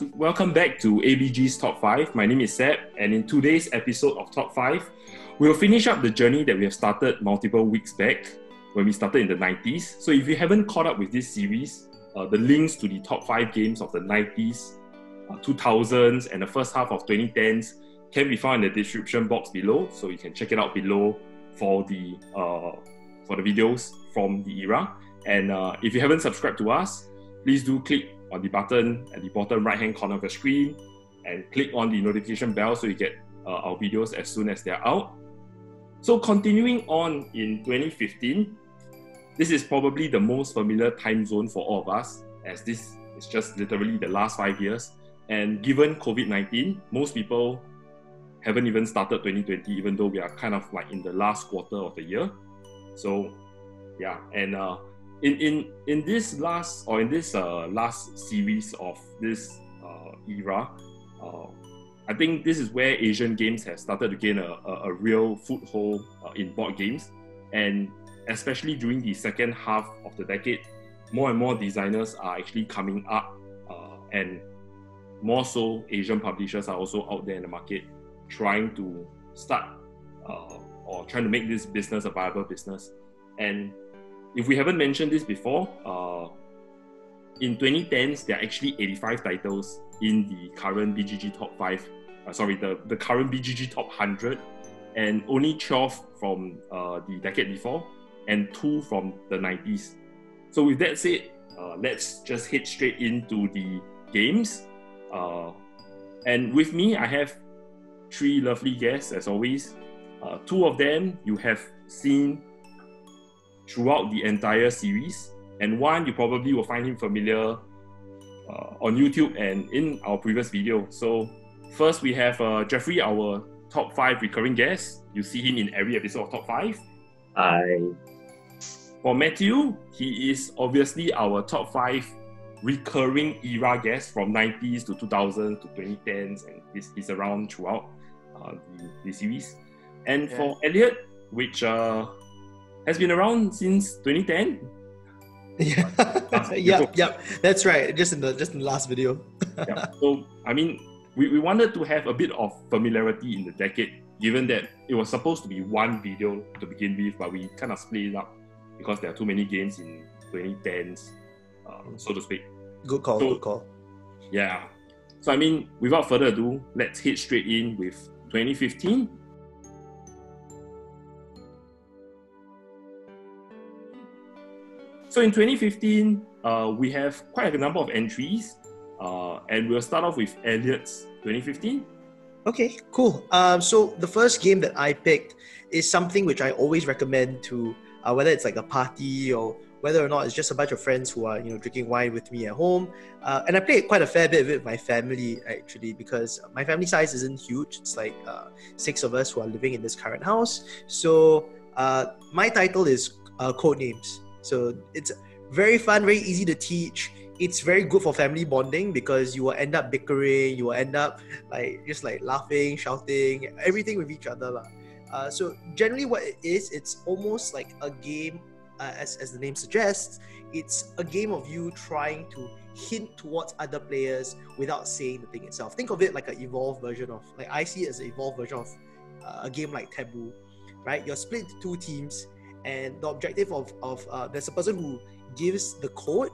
to, welcome back to ABG's Top 5. My name is Seb, and in today's episode of Top 5, we'll finish up the journey that we have started multiple weeks back when we started in the 90s. So if you haven't caught up with this series, uh, the links to the top 5 games of the 90s, uh, 2000s, and the first half of 2010s can be found in the description box below. So you can check it out below for the uh, for the videos from the era. And uh, if you haven't subscribed to us, please do click on the button at the bottom right hand corner of the screen and click on the notification bell so you get uh, our videos as soon as they're out. So continuing on in 2015, this is probably the most familiar time zone for all of us as this is just literally the last five years. And given COVID-19, most people haven't even started 2020, even though we are kind of like in the last quarter of the year. So yeah, and uh, in in in this last or in this uh, last series of this uh, era, uh, I think this is where Asian games have started to gain a, a, a real foothold uh, in board games, and especially during the second half of the decade, more and more designers are actually coming up, uh, and more so Asian publishers are also out there in the market trying to start uh, or trying to make this business a viable business, and if we haven't mentioned this before, uh, in 2010s, there are actually 85 titles in the current BGG top 5, uh, sorry, the, the current BGG top 100, and only 12 from uh, the decade before, and two from the 90s. So, with that said, uh, let's just head straight into the games. Uh, and with me, I have three lovely guests, as always. Uh, two of them you have seen throughout the entire series. And one, you probably will find him familiar uh, on YouTube and in our previous video. So, first we have uh, Jeffrey, our top five recurring guest. You see him in every episode of Top 5. Hi. For Matthew, he is obviously our top five recurring era guest from 90s to 2000s to 2010s, and he's, he's around throughout uh, the, the series. And yeah. for Elliot, which uh, has been around since 2010. Yeah, yep, yep, that's right. Just in the just in the last video. yeah. So I mean, we, we wanted to have a bit of familiarity in the decade, given that it was supposed to be one video to begin with, but we kind of split it up because there are too many games in 2010s, um, so to speak. Good call. So, good call. Yeah. So I mean, without further ado, let's hit straight in with 2015 So in 2015, uh, we have quite a number of entries, uh, and we'll start off with Elliot's 2015. Okay, cool. Um, so the first game that I picked is something which I always recommend to uh, whether it's like a party or whether or not it's just a bunch of friends who are you know drinking wine with me at home. Uh, and I play quite a fair bit with my family actually because my family size isn't huge. It's like uh, six of us who are living in this current house. So uh, my title is uh, Codenames. So it's very fun, very easy to teach. It's very good for family bonding because you will end up bickering, you will end up like just like laughing, shouting, everything with each other. Uh, so generally what it is, it's almost like a game, uh, as, as the name suggests, it's a game of you trying to hint towards other players without saying the thing itself. Think of it like an evolved version of, like I see it as an evolved version of uh, a game like Taboo, right? You're split into two teams and the objective of, of uh, there's a person who gives the code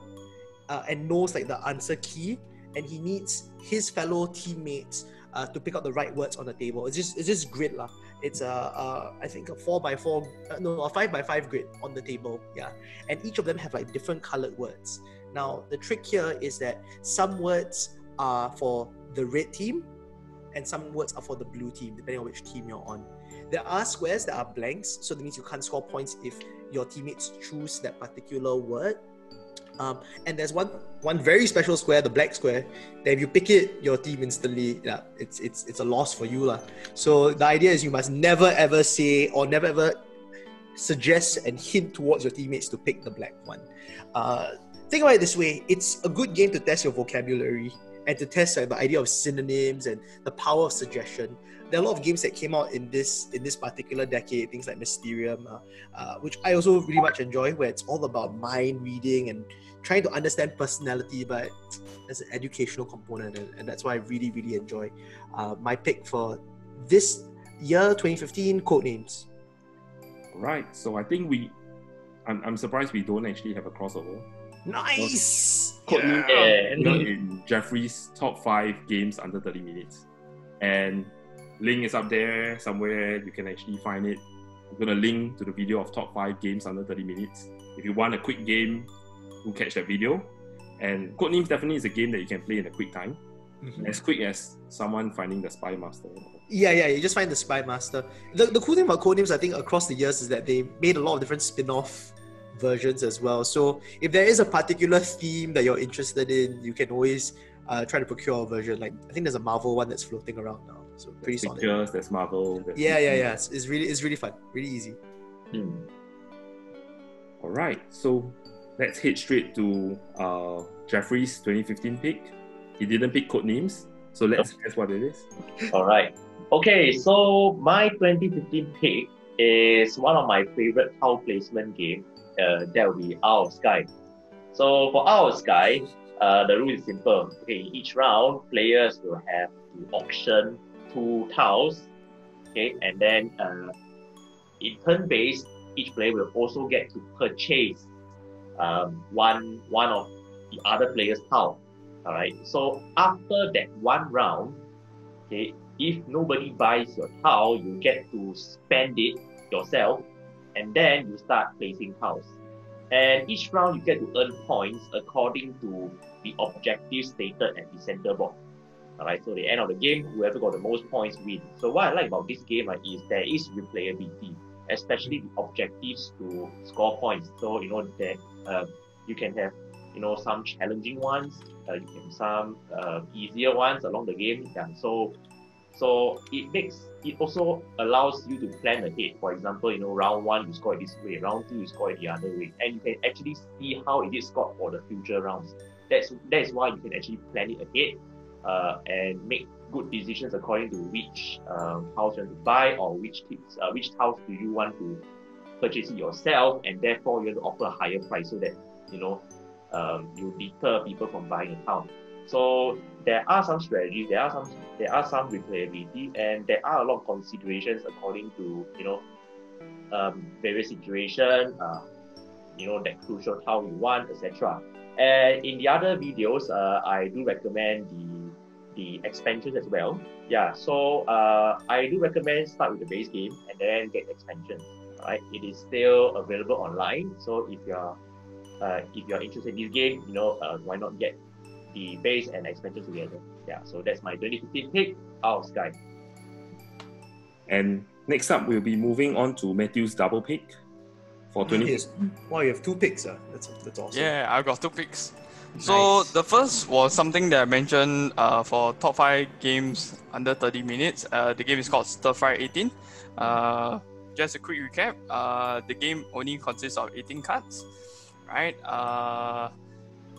uh, and knows like the answer key and he needs his fellow teammates uh, to pick out the right words on the table. It's just it's just grid lah. it's a, a I think a four by four uh, no a five by five grid on the table yeah. And each of them have like different colored words. Now the trick here is that some words are for the red team and some words are for the blue team depending on which team you're on there are squares that are blanks, so that means you can't score points if your teammates choose that particular word. Um, and there's one one very special square, the black square, that if you pick it, your team instantly, yeah, it's it's it's a loss for you. lah. So the idea is you must never ever say or never ever suggest and hint towards your teammates to pick the black one. Uh, think about it this way: it's a good game to test your vocabulary and to test like, the idea of synonyms and the power of suggestion. There are a lot of games that came out in this in this particular decade, things like Mysterium, uh, uh, which I also really much enjoy, where it's all about mind reading and trying to understand personality, but as an educational component, and, and that's why I really really enjoy. Uh, my pick for this year 2015 Codenames. Right. So I think we, I'm, I'm surprised we don't actually have a crossover. Nice. Codename Yeah. you know, in Jeffrey's top five games under 30 minutes, and link is up there somewhere. You can actually find it. I'm gonna link to the video of top five games under 30 minutes. If you want a quick game, do catch that video. And Codenames definitely is a game that you can play in a quick time, Mhm. as quick as someone finding the spy master. Yeah, yeah, you just find the Spy Master. The, the cool thing about Codenames, I think, across the years is that they made a lot of different spin off versions as well. So if there is a particular theme that you're interested in, you can always uh, try to procure a version. Like, I think there's a Marvel one that's floating around now. So pretty There's solid. pictures, there's Marvel. There's Yeah, yeah, yeah. It's, it's really, it's really fun. Really easy. Hmm. All right, so let's head straight to uh, Jeffrey's 2015 pick. He didn't pick Codenames, so let's guess what it is. All right. Okay, so my 2015 pick is one of my favorite tile placement game. Uh, that will be Isle of Skye. So for Isle of Skye, uh, the rule is simple. Okay, in each round, players will have to auction two tiles. Okay, and then uh, in turn based, each player will also get to purchase um, one one of the other player's tile. All right. So after that one round, okay, if nobody buys your tile, you get to spend it yourself, and then you start placing tiles. And each round you get to earn points according to the objective stated at the center board. Alright, so the end of the game, whoever got the most points wins. So what I like about this game right, is there is replayability, especially the objectives to score points. So you know that uh, you can have you know some challenging ones, uh, you can some uh, easier ones along the game. Yeah, so so it makes it also allows you to plan ahead. For example, you know, round one you score it this way, round two you score it the other way, and you can actually see how it is scored for the future rounds. That's that is why you can actually plan it ahead uh, and make good decisions according to which um, house you want to buy or which tips, uh, which house do you want to purchase it yourself, and therefore you have to offer a higher price so that you know um, you deter people from buying a house. So there are some strategies, there are some there are some replayability, and there are a lot of considerations according to you know um, various situations, uh, you know that crucial how you want, etc. And in the other videos, uh, I do recommend the the expansions as well. Yeah, so uh, I do recommend start with the base game and then get expansion. Right, it is still available online. So if you're uh, if you're interested in this game, you know uh, why not get the base and expansion together. Yeah, so that's my 2015 pick, Isle of Skye. And next up, we'll be moving on to Matthew's double pick for 20. Yes. Wow, you have two picks. Uh. That's, that's awesome. Yeah, I've got two picks. So Nice. the first was something that I mentioned uh, for top five games under 30 minutes. Uh, the game is called Stir Fry 18. Uh, just a quick recap. Uh, the game only consists of 18 cards, right? Uh,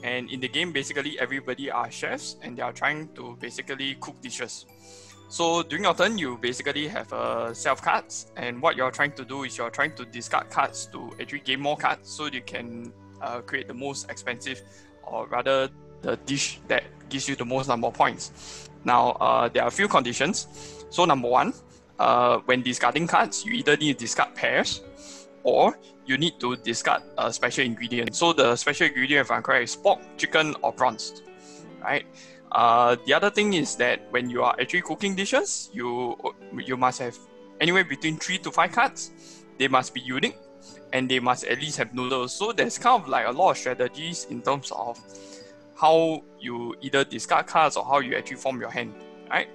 and in the game, basically everybody are chefs and they are trying to basically cook dishes. So during your turn, you basically have a set of cards, and what you're trying to do is you're trying to discard cards to actually gain more cards, so you can uh, create the most expensive, or rather the dish that gives you the most number of points. Now, uh, there are a few conditions. So number one, uh, when discarding cards, you either need to discard pairs, or you need to discard a special ingredient. So the special ingredient, if I'm correct, is pork, chicken, or prawns, right? Uh, the other thing is that when you are actually cooking dishes, you you must have anywhere between three to five cards. They must be unique, and they must at least have noodles. So there's kind of like a lot of strategies in terms of how you either discard cards or how you actually form your hand, right?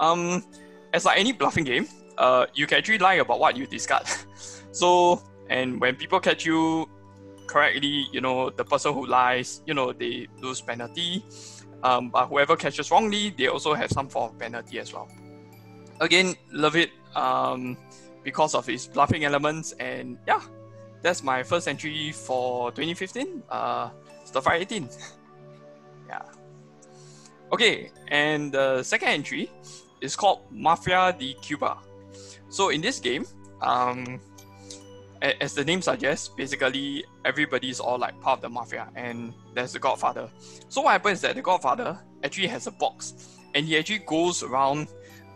Um, as like any bluffing game, uh, you can actually lie about what you discard. so and when people catch you correctly, you know the person who lies, you know they lose penalty. Um, but whoever catches wrongly, they also have some form of penalty as well. Again, love it um, because of its bluffing elements, and yeah, that's my first entry for 2015. Uh, Stir Fry 18. yeah. Okay, and the second entry is called Mafia de Cuba. So in this game, um, as the name suggests, basically everybody's all like part of the mafia, and there's the Godfather. So what happens is that the Godfather actually has a box, and he actually goes around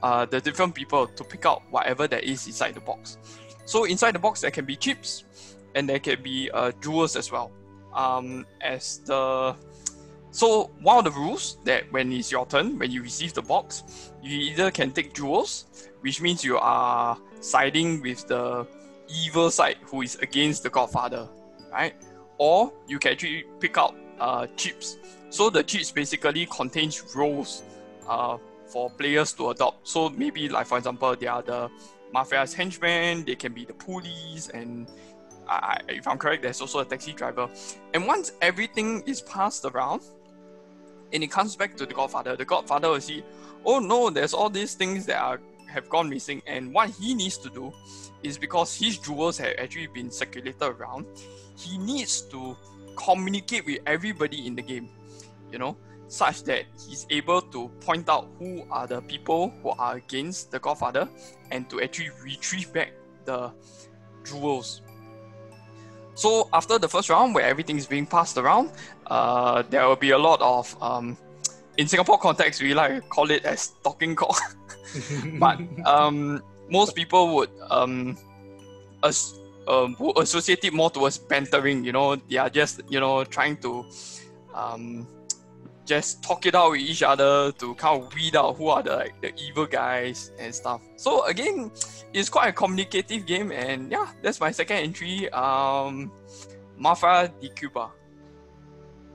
uh, the different people to pick out whatever that is inside the box. So inside the box there can be chips, and there can be uh, jewels as well. Um, as the so one of the rules that when it's your turn, when you receive the box, you either can take jewels, which means you are siding with the evil side who is against the Godfather, right? Or you can actually pick out uh, chips. So the chips basically contains roles uh, for players to adopt. So maybe like for example, they are the mafia's henchmen, they can be the police, and I, if I'm correct, there's also a taxi driver. And once everything is passed around, and it comes back to the Godfather, the Godfather will see, oh no, there's all these things that are have gone missing, and what he needs to do is because his jewels have actually been circulated around, he needs to communicate with everybody in the game, you know, such that he's able to point out who are the people who are against the Godfather and to actually retrieve back the jewels. So after the first round, where everything is being passed around, uh, there will be a lot of um, in Singapore context, we like call it as talking cock. but um, most people would um, as, um, would associate it more towards bantering. You know, they are just you know trying to um, just talk it out with each other to kind of weed out who are the like, the evil guys and stuff. So again, it's quite a communicative game, and yeah, that's my second entry. Um, Mafia de Cuba.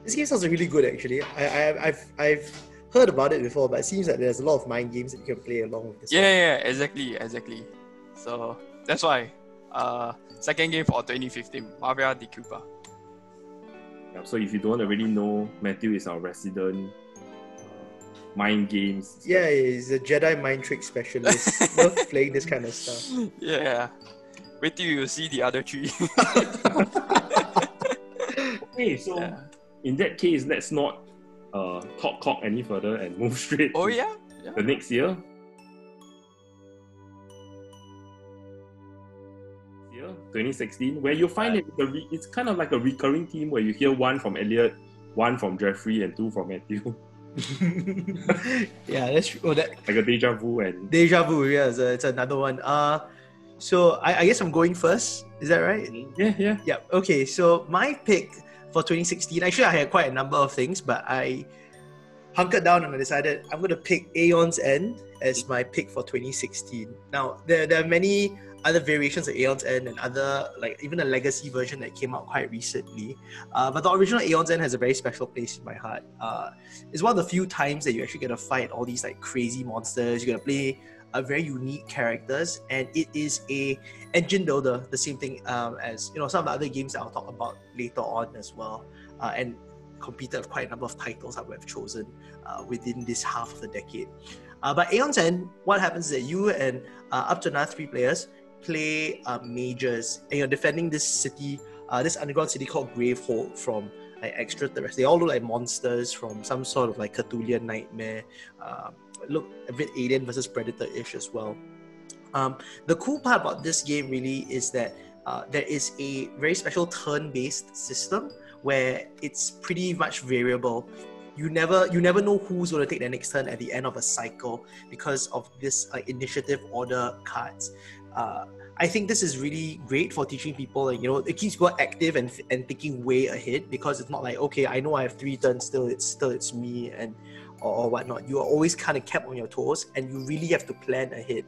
This game sounds really good actually. I, I I've I've heard about it before, but it seems like there's a lot of mind games that you can play along with this. Yeah, one. yeah, exactly, exactly. So that's why. Uh, second game for 2015, Mafia de Cuba. Yeah, so if you don't already know, Matthew is our resident mind games. Yeah, he's a Jedi mind trick specialist. Love playing this kind of stuff. Yeah. Wait till you see the other three. Okay, so yeah. in that case, let's not uh, talk cock any further and move straight Oh to yeah. yeah. the next year. Year 2016, where you find it it's kind of like a recurring theme where you hear one from Elliot, one from Jeffrey, and two from Matthew, yeah, that's true. Oh, that like a deja vu and deja vu. Yeah, it's, a, it's another one. Uh, so I, I guess I'm going first. Is that right? yeah, yeah. Yeah. Okay. So my pick for 2016. Actually, I had quite a number of things, but I hunkered down and I decided I'm going to pick Aeon's End as my pick for 2016. Now, there, there are many other variations of Aeon's End and other, like even a legacy version that came out quite recently. Uh, but the original Aeon's End has a very special place in my heart. Uh, it's one of the few times that you actually get to fight all these like crazy monsters. You get to play uh, very unique characters, and it is a engine builder. The same thing um, as you know some of the other games that I'll talk about later on as well, uh, and competed with quite a number of titles that we have chosen uh, within this half of the decade. Uh, but Aeon's End, what happens is that you and uh, up to another three players play uh, mages, and you're defending this city, uh, this underground city called Gravehold from like extraterrestrials. They all look like monsters from some sort of like Cthulhian nightmare. Um, look a bit Alien versus Predator-ish as well. Um, the cool part about this game really is that uh, there is a very special turn-based system where it's pretty much variable. You never you never know who's going to take the next turn at the end of a cycle because of this like initiative order cards. Uh, I think this is really great for teaching people, like, you know, it keeps people active and, and thinking way ahead because it's not like, okay, I know I have three turns, still it's still it's me and or, or whatnot. You are always kind of kept on your toes and you really have to plan ahead.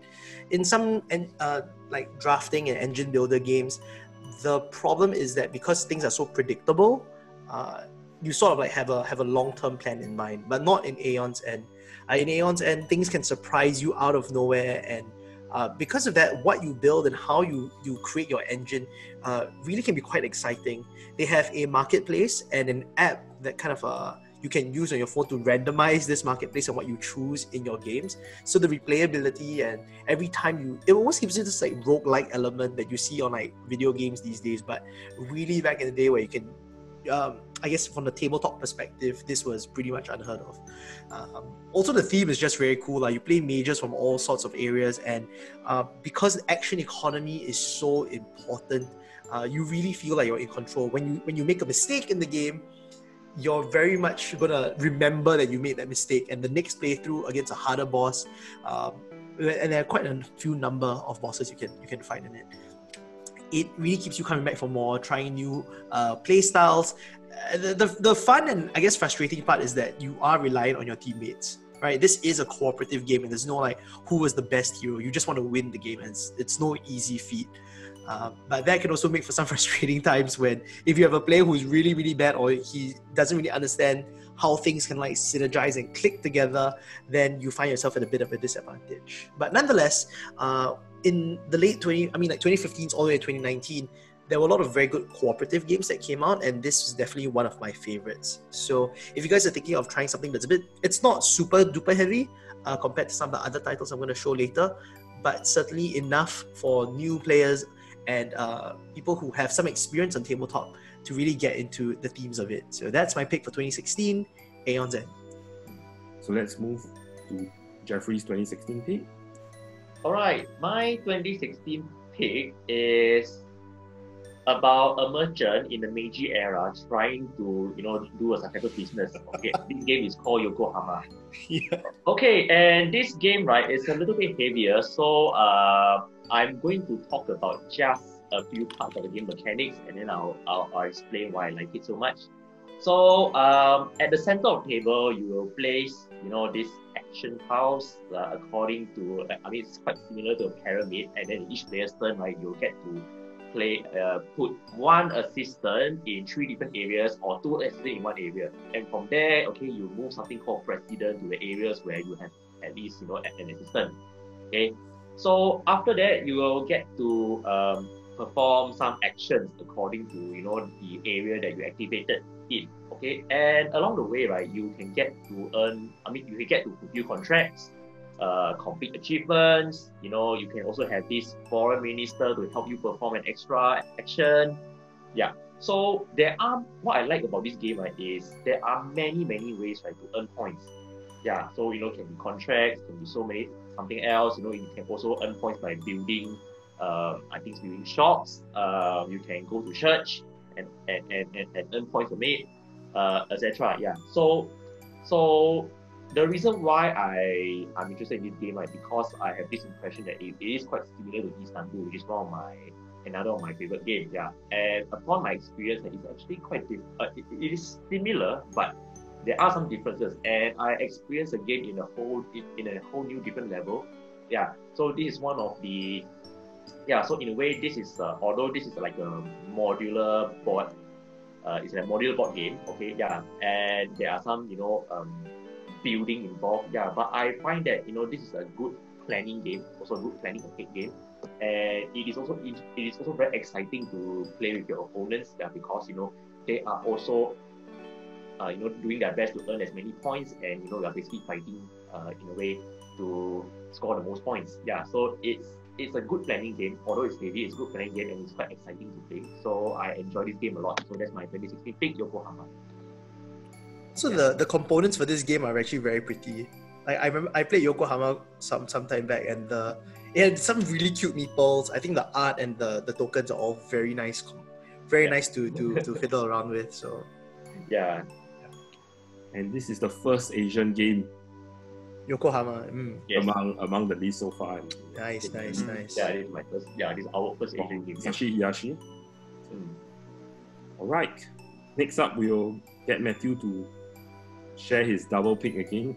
In some and uh, like drafting and engine builder games, the problem is that because things are so predictable, uh, you sort of like have a have a long term plan in mind, but not in Aeon's End. Uh, in Aeon's End, things can surprise you out of nowhere and uh, because of that, what you build and how you, you create your engine uh, really can be quite exciting. They have a marketplace and an app that kind of uh, you can use on your phone to randomize this marketplace and what you choose in your games. So the replayability and every time you, it almost gives you this like rogue-like element that you see on like video games these days, but really back in the day where you can um, I guess from the tabletop perspective, this was pretty much unheard of. Um, also, the theme is just very cool. Like you play mages from all sorts of areas, and uh, because action economy is so important, uh, you really feel like you're in control. When you when you make a mistake in the game, you're very much gonna remember that you made that mistake, and the next playthrough against a harder boss. Um, and there are quite a few number of bosses you can you can find in it it really keeps you coming back for more, trying new uh, play styles, the, the, fun and I guess frustrating part is that you are reliant on your teammates, right? This is a cooperative game, and there's no like who was the best hero. You just want to win the game, and it's, it's no easy feat. Um, but that can also make for some frustrating times when if you have a player who's really really bad or he doesn't really understand how things can like synergize and click together, then you find yourself at a bit of a disadvantage. But nonetheless, uh, in the late 20, I mean like 2015 all the way to 2019, there were a lot of very good cooperative games that came out, and this is definitely one of my favorites. So if you guys are thinking of trying something that's a bit, it's not super duper heavy uh, compared to some of the other titles I'm going to show later, but certainly enough for new players and uh, people who have some experience on tabletop to really get into the themes of it. So that's my pick for 2016, Aeon's End. So let's move to Jeffrey's 2016 pick. All right, my 2016 pick is about a merchant in the Meiji era trying to, you know, do a successful business. Okay, this game is called Yokohama. Yeah. Okay, and this game, right, is a little bit heavier, so uh, I'm going to talk about just a few parts of the game mechanics, and then I'll, I'll, I'll explain why I like it so much. So um, at the center of the table, you will place, you know, this action tiles uh, according to, I mean, it's quite similar to a pyramid, and then each player's turn, right, you'll get to play uh, put one assistant in three different areas or two assistants in one area. And from there, okay, you move something called president to the areas where you have at least you know an assistant. Okay. So after that, you will get to um, perform some actions according to you know the area that you activated in. Okay, and along the way, right, you can get to earn. I mean, you can get to fulfill contracts uh, complete achievements. You know, you can also have this foreign minister to help you perform an extra action. Yeah. So there are what I like about this game right is there are many many ways right to earn points. Yeah. So you know can be contracts, can be so many something else. You know you can also earn points by building. Uh, I think building shops. Uh, you can go to church and and, and, and, earn points from it, uh, etc. Yeah. So so the reason why I I'm interested in this game right because I have this impression that it, it is quite similar to Istanbul, which is one of my another of my favorite games. Yeah, and upon my experience, it's actually quite diff- uh, it, it is similar, but there are some differences, and I experienced the game in a whole in a whole new different level. Yeah, so this is one of the yeah. So in a way, this is uh, although this is like a modular board. Uh, it's a modular board game, okay, yeah, and there are some, you know, um, building involved. Yeah, but I find that you know this is a good planning game, also a good planning arcade game, and it is also it, it is also very exciting to play with your opponents. Yeah, because you know they are also uh, you know doing their best to earn as many points, and you know they are basically fighting uh, in a way to score the most points. Yeah, so it's it's a good planning game. Although it's heavy, it's a good planning game and it's quite exciting to play. So I enjoy this game a lot. So that's my 2016 pick, Yokohama. So the, the components for this game are actually very pretty. Like I remember I played Yokohama some some time back and the it had some really cute meeples. I think the art and the, the tokens are all very nice very Yeah. nice to, to, to fiddle around with. So Yeah, And this is the first Asian game Yokohama. Mm, yes. among among the list so far. nice, nice, Mm. nice. Yeah, this is my first. Yeah, this is our first Asian game. Hisashi Hayashi. Mm. All right. Next up, we'll get Matthew to share his double pick again.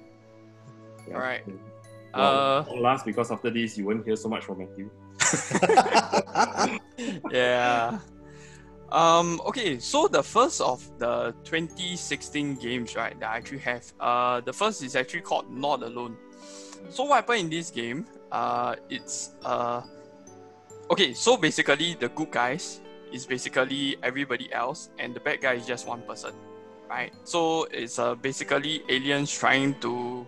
Yeah. All right. Well, Uh, last because after this you won't hear so much from Matthew. yeah. Um, okay, so the first of the 2016 games, right, that I actually have, uh, the first is actually called Not Alone. So what happened in this game? Uh, it's uh, okay. So basically, the good guys is basically everybody else, and the bad guy is just one person, right? So it's uh, basically aliens trying to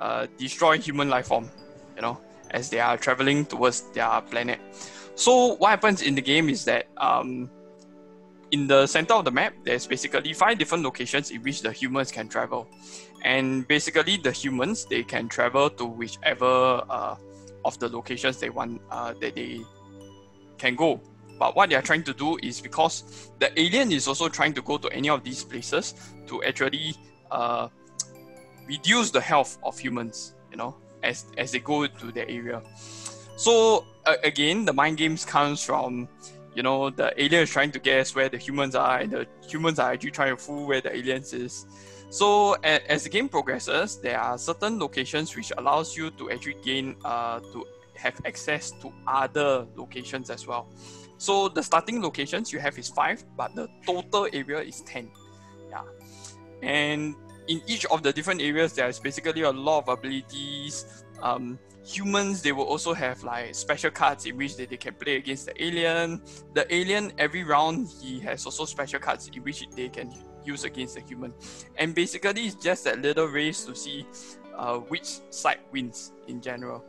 uh, destroy human life form, you know, as they are traveling towards their planet. So what happens in the game is that um, in the center of the map, there's basically five different locations in which the humans can travel. And basically, the humans they can travel to whichever uh, of the locations they want uh, that they can go. But what they are trying to do is because the alien is also trying to go to any of these places to actually uh, reduce the health of humans, you know, as, as they go to the area. So uh, again, the mind games comes from, you know, the alien is trying to guess where the humans are, and the humans are actually trying to fool where the aliens is. So a, as the game progresses, there are certain locations which allows you to actually gain uh, to have access to other locations as well. So the starting locations you have is five, but the total area is ten. Yeah, and in each of the different areas, there's basically a lot of abilities. Um, humans, they will also have like special cards in which they, they can play against the alien. The alien, every round, he has also special cards in which they can use against the human. And basically, it's just that little race to see uh, which side wins in general.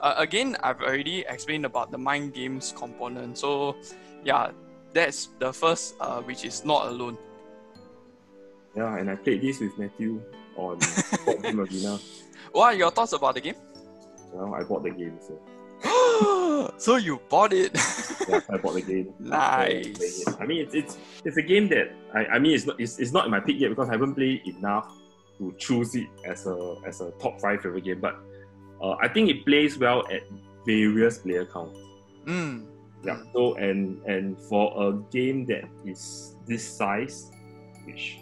Uh, again, I've already explained about the mind games component. So, yeah, that's the first, uh, which is not alone. Yeah, and I played this with Matthew on Board Game Arena. What are your thoughts about the game? Well, I bought the game, so so you bought it. yeah, I bought the game. Nice. I mean, it's, it's it's a game that I, I mean, it's not it's, it's not in my pick yet because I haven't played enough to choose it as a as a top five favorite game. But uh, I think it plays well at various player counts. Mm. Yeah. So and and for a game that is this size, which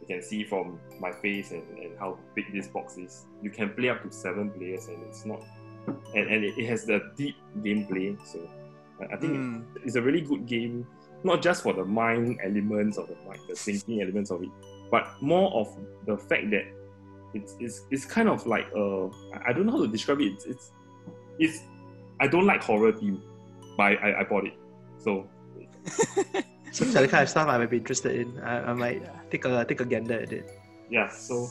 you can see from my face and, and how big this box is, you can play up to seven players, and it's not and, and it, it has the deep gameplay. So I I think Mm. it's a really good game, not just for the mind elements of the mind, the thinking elements of it, but more of the fact that it's it's, it's kind of like uh I- I don't know how to describe it. It's it's, it's I don't like horror theme, but I, I, I bought it. So Seems like the kind of stuff I might be interested in. I, I might Yeah. take a take a gander at it. yeah, so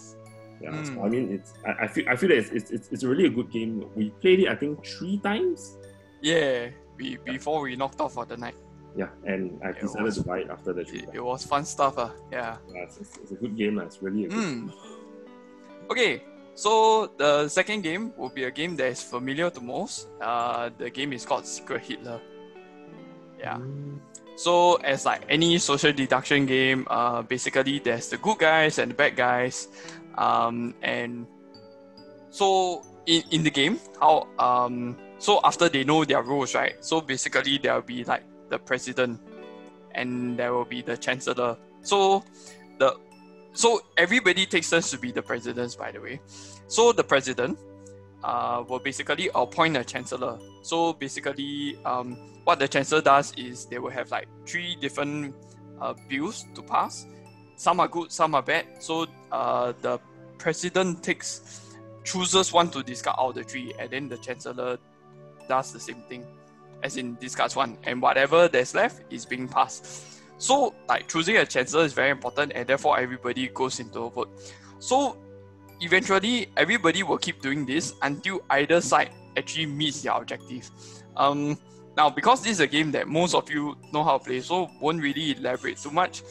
yeah, so Mm. I mean it's I, I feel I feel that it's, it's, it's, it's really a good game. We played it I think three times. Yeah, be, before we knocked off for the night. Yeah, and I It decided was- to buy it after the three It, it was fun stuff. Uh. Yeah. Yeah, it's, it's, it's a good game. lah. It's really a good Mm. Okay, so the second game will be a game that is familiar to most. Uh, the game is called Secret Hitler. Yeah. Mm. So as like any social deduction game, uh, basically there's the good guys and the bad guys, um, and so in, in the game, how um, so after they know their roles, right? So basically there will be like the president, and there will be the chancellor. So so everybody takes turns to be the presidents, by the way. So the president uh, will basically appoint a chancellor. So basically, um, what the chancellor does is they will have like three different uh, bills to pass. Some are good, some are bad. So uh, the president takes chooses one to discard of the three, and then the chancellor does the same thing, as in discards one, and whatever that's left is being passed. So like choosing a chancellor is very important, and therefore everybody goes into a vote. So eventually everybody will keep doing this until either side actually meets their objective. Um, now, because this is a game that most of you know how to play, so won't really elaborate too much.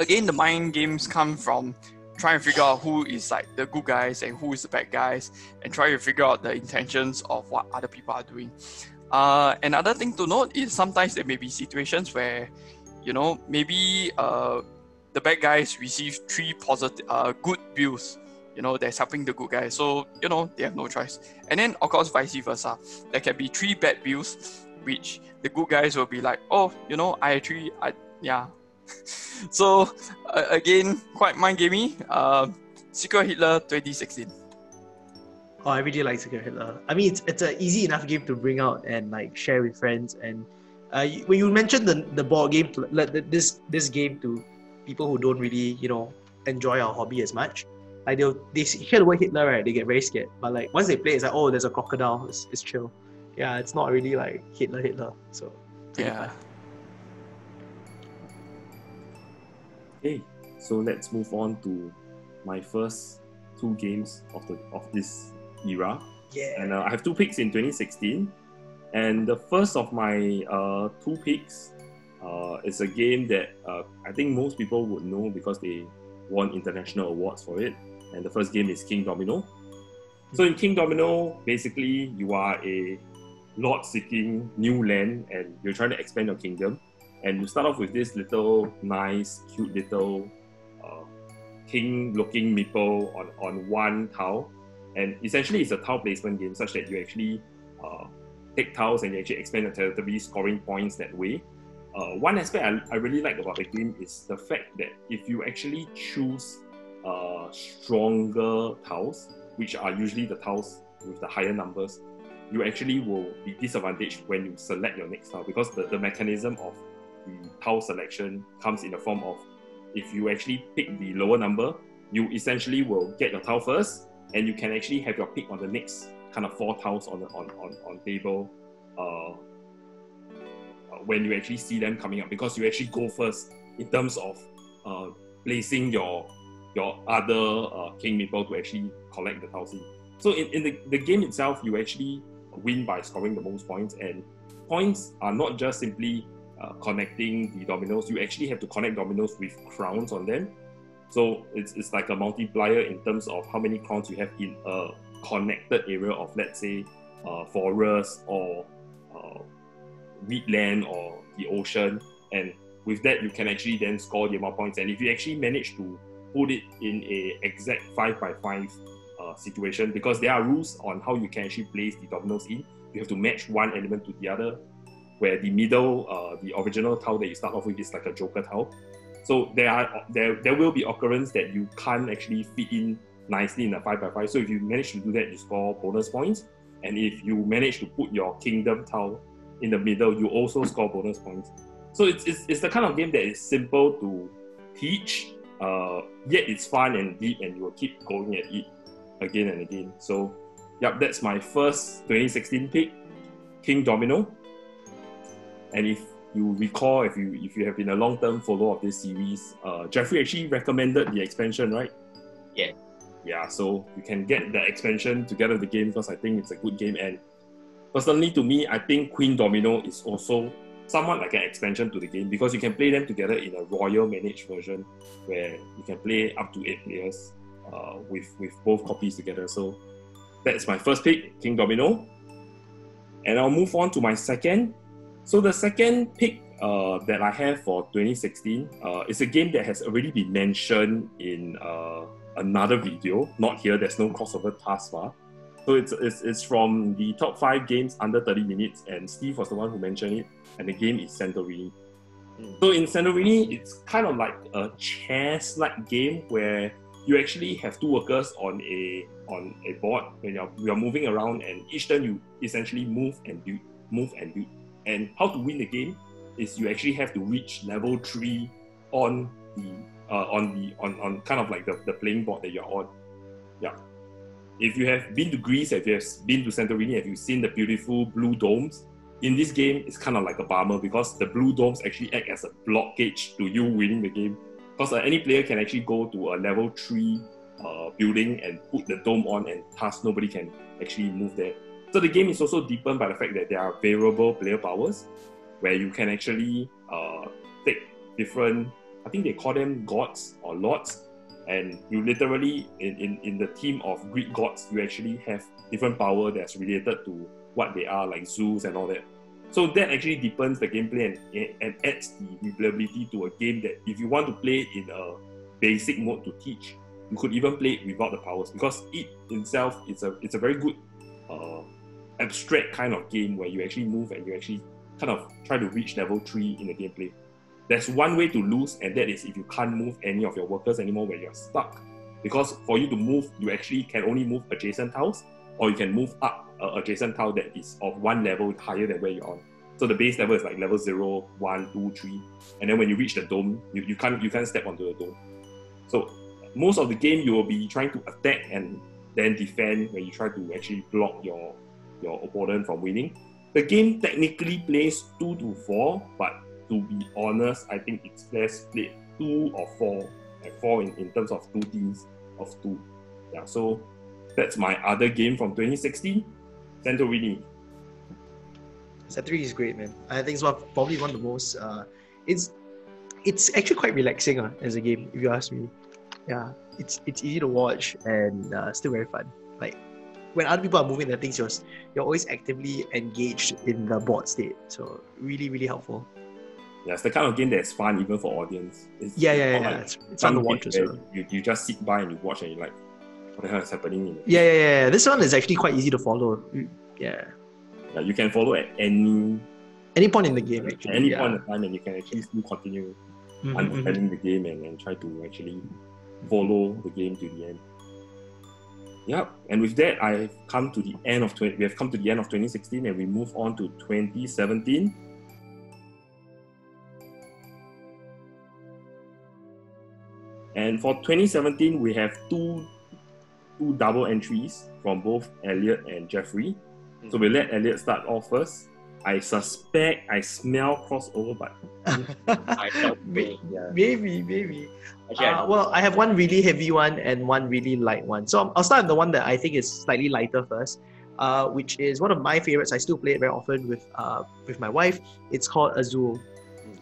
Again, the mind games come from trying to figure out who is like the good guys and who is the bad guys, and try to figure out the intentions of what other people are doing. Uh, another thing to note is sometimes there may be situations where, you know, maybe uh, the bad guys receive three positive, uh, good bills you know, that's helping the good guys. So, you know, they have no choice. And then, of course, vice versa. There can be three bad bills, which the good guys will be like, oh, you know, I actually, I, yeah. so, uh, again, quite mind gamey. Uh, Secret Hitler 2016. Oh, I really like Secret Hitler. I mean, it's it's an easy enough game to bring out and like share with friends. And uh, when you mentioned the the board game, to- like this this game to people who don't really you know enjoy our hobby as much, like they they hear the word Hitler, right? They get very scared. But like once they play, it's like oh, there's a crocodile. It's, it's chill. Yeah, it's not really like Hitler Hitler. So Yeah. fun. Okay, so let's move on to my first two games of the of this era. yeah. And uh, I have two picks in 2016. And the first of my uh, two picks Uh, it's a game that uh, I think most people would know because they won international awards for it. And the first game is Kingdomino. So in Kingdomino, basically you are a lord seeking new land and you're trying to expand your kingdom. And you start off with this little nice, cute little uh, king looking meeple on, on one tile. And essentially it's a tile placement game such that you actually uh, take tiles and you actually expand the territory, scoring points that way. Uh, one aspect I, I really like about the game is the fact that if you actually choose uh, stronger tiles, which are usually the tiles with the higher numbers, you actually will be disadvantaged when you select your next tile because the, the mechanism of the tile selection comes in the form of if you actually pick the lower number, you essentially will get your tile first and you can actually have your pick on the next kind of four tiles on on, on, on table uh, when you actually see them coming up because you actually go first in terms of uh, placing your your other uh, king meeple to actually collect the tiles in. So in, in the, the game itself, you actually win by scoring the most points and points are not just simply uh, connecting the dominoes, you actually have to connect dominoes with crowns on them. So it's, it's like a multiplier in terms of how many crowns you have in a connected area of, let's say, uh, forest or uh, wheatland or the ocean. And with that, you can actually then score the amount points. And if you actually manage to put it in a exact five by five uh, situation, because there are rules on how you can actually place the dominoes in, you have to match one element to the other. Where the middle, uh, the original tile that you start off with is like a joker tile. So there are there there will be occurrence that you can't actually fit in nicely in a five by five. So if you manage to do that, you score bonus points. And if you manage to put your kingdom tile in the middle, you also score bonus points. So it's, it's, it's the kind of game that is simple to teach, uh, yet it's fun and deep, and you will keep going at it again and again. So, yep, that's my first 2016 pick, Kingdomino. And if you recall, if you if you have been a long term follower of this series, uh, Jeffrey actually recommended the expansion, right? Yeah. Yeah, so you can get the expansion together with the game because I think it's a good game. And personally, to me, I think Queendomino is also somewhat like an expansion to the game because you can play them together in a royal managed version where you can play up to eight players uh, with with both copies together. So that's my first pick, Kingdomino. And I'll move on to my second. So the second pick uh, that I have for 2016 uh, is a game that has already been mentioned in uh, another video. Not here. There's no crossover taskbar. So it's, it's, it's from the top five games under 30 minutes, and Steve was the one who mentioned it, and the game is Santorini. Mm. So in Santorini, it's kind of like a chess-like game where you actually have two workers on a on a board when you're, you're moving around, and each turn you essentially move and build, move and build. And how to win the game is you actually have to reach level three on the uh, on the on, on kind of like the, the playing board that you're on. Yeah if you have been to Greece, if you have been to Santorini, have you seen the beautiful blue domes? In this game, it's kind of like a bummer because the blue domes actually act as a blockage to you winning the game. Because uh, any player can actually go to a level 3 uh, building and put the dome on, and thus nobody can actually move there. So the game is also deepened by the fact that there are variable player powers where you can actually uh, take different, I think they call them gods or lords, and you literally in, in, in the team of Greek gods, you actually have different power that's related to what they are, like Zeus and all that. So that actually deepens the gameplay and, and adds the replayability to a game that if you want to play in a basic mode to teach, you could even play it without the powers because it itself is a it's a very good uh, abstract kind of game where you actually move and you actually kind of try to reach level three in the gameplay. There's one way to lose, and that is if you can't move any of your workers anymore when you're stuck. Because for you to move, you actually can only move adjacent tiles, or you can move up adjacent tile that is of one level higher than where you're on. So the base level is like level 0, 1, 2, 3. And then when you reach the dome, you, you can't you can't step onto the dome. So most of the game you will be trying to attack and then defend when you try to actually block your your opponent from winning. The game technically plays two to four, but to be honest, I think it's best played two or four, like four in, in terms of two teams of two. Yeah, so that's my other game from 2016, Santorini. Santorini is great, man. I think it's one, probably one of the most uh, it's it's actually quite relaxing uh, as a game, if you ask me. Yeah, it's it's easy to watch and uh, still very fun. Like when other people are moving their things, you're you're always actively engaged in the board state. So really, really helpful. Yeah, it's the kind of game that's fun even for audience. It's Yeah, yeah, yeah. yeah. like It's, it's fun to watch as well. You, you just sit by and you watch and you're like, what the hell is happening? In Yeah, yeah, yeah. This one is actually quite easy to follow. Mm, Yeah. yeah, you can follow at any Any point in the game, actually. any yeah. point in time and you can actually still continue Mhm, mhm. understanding the game and, and try to actually follow the game to the end. Yep, and with that, I've come to the end of 20, we have come to the end of 2016 and we move on to 2017. And for 2017, we have two two double entries from both Elliot and Geoffrey. So we let Elliot start off first. I suspect I smell crossover, but I don't May- think, yeah. maybe, maybe. Actually, Uh, well, I have one really heavy one and one really light one. So I'll start with the one that I think is slightly lighter first, uh, which is one of my favorites. I still play it very often with uh, with my wife. It's called Azul.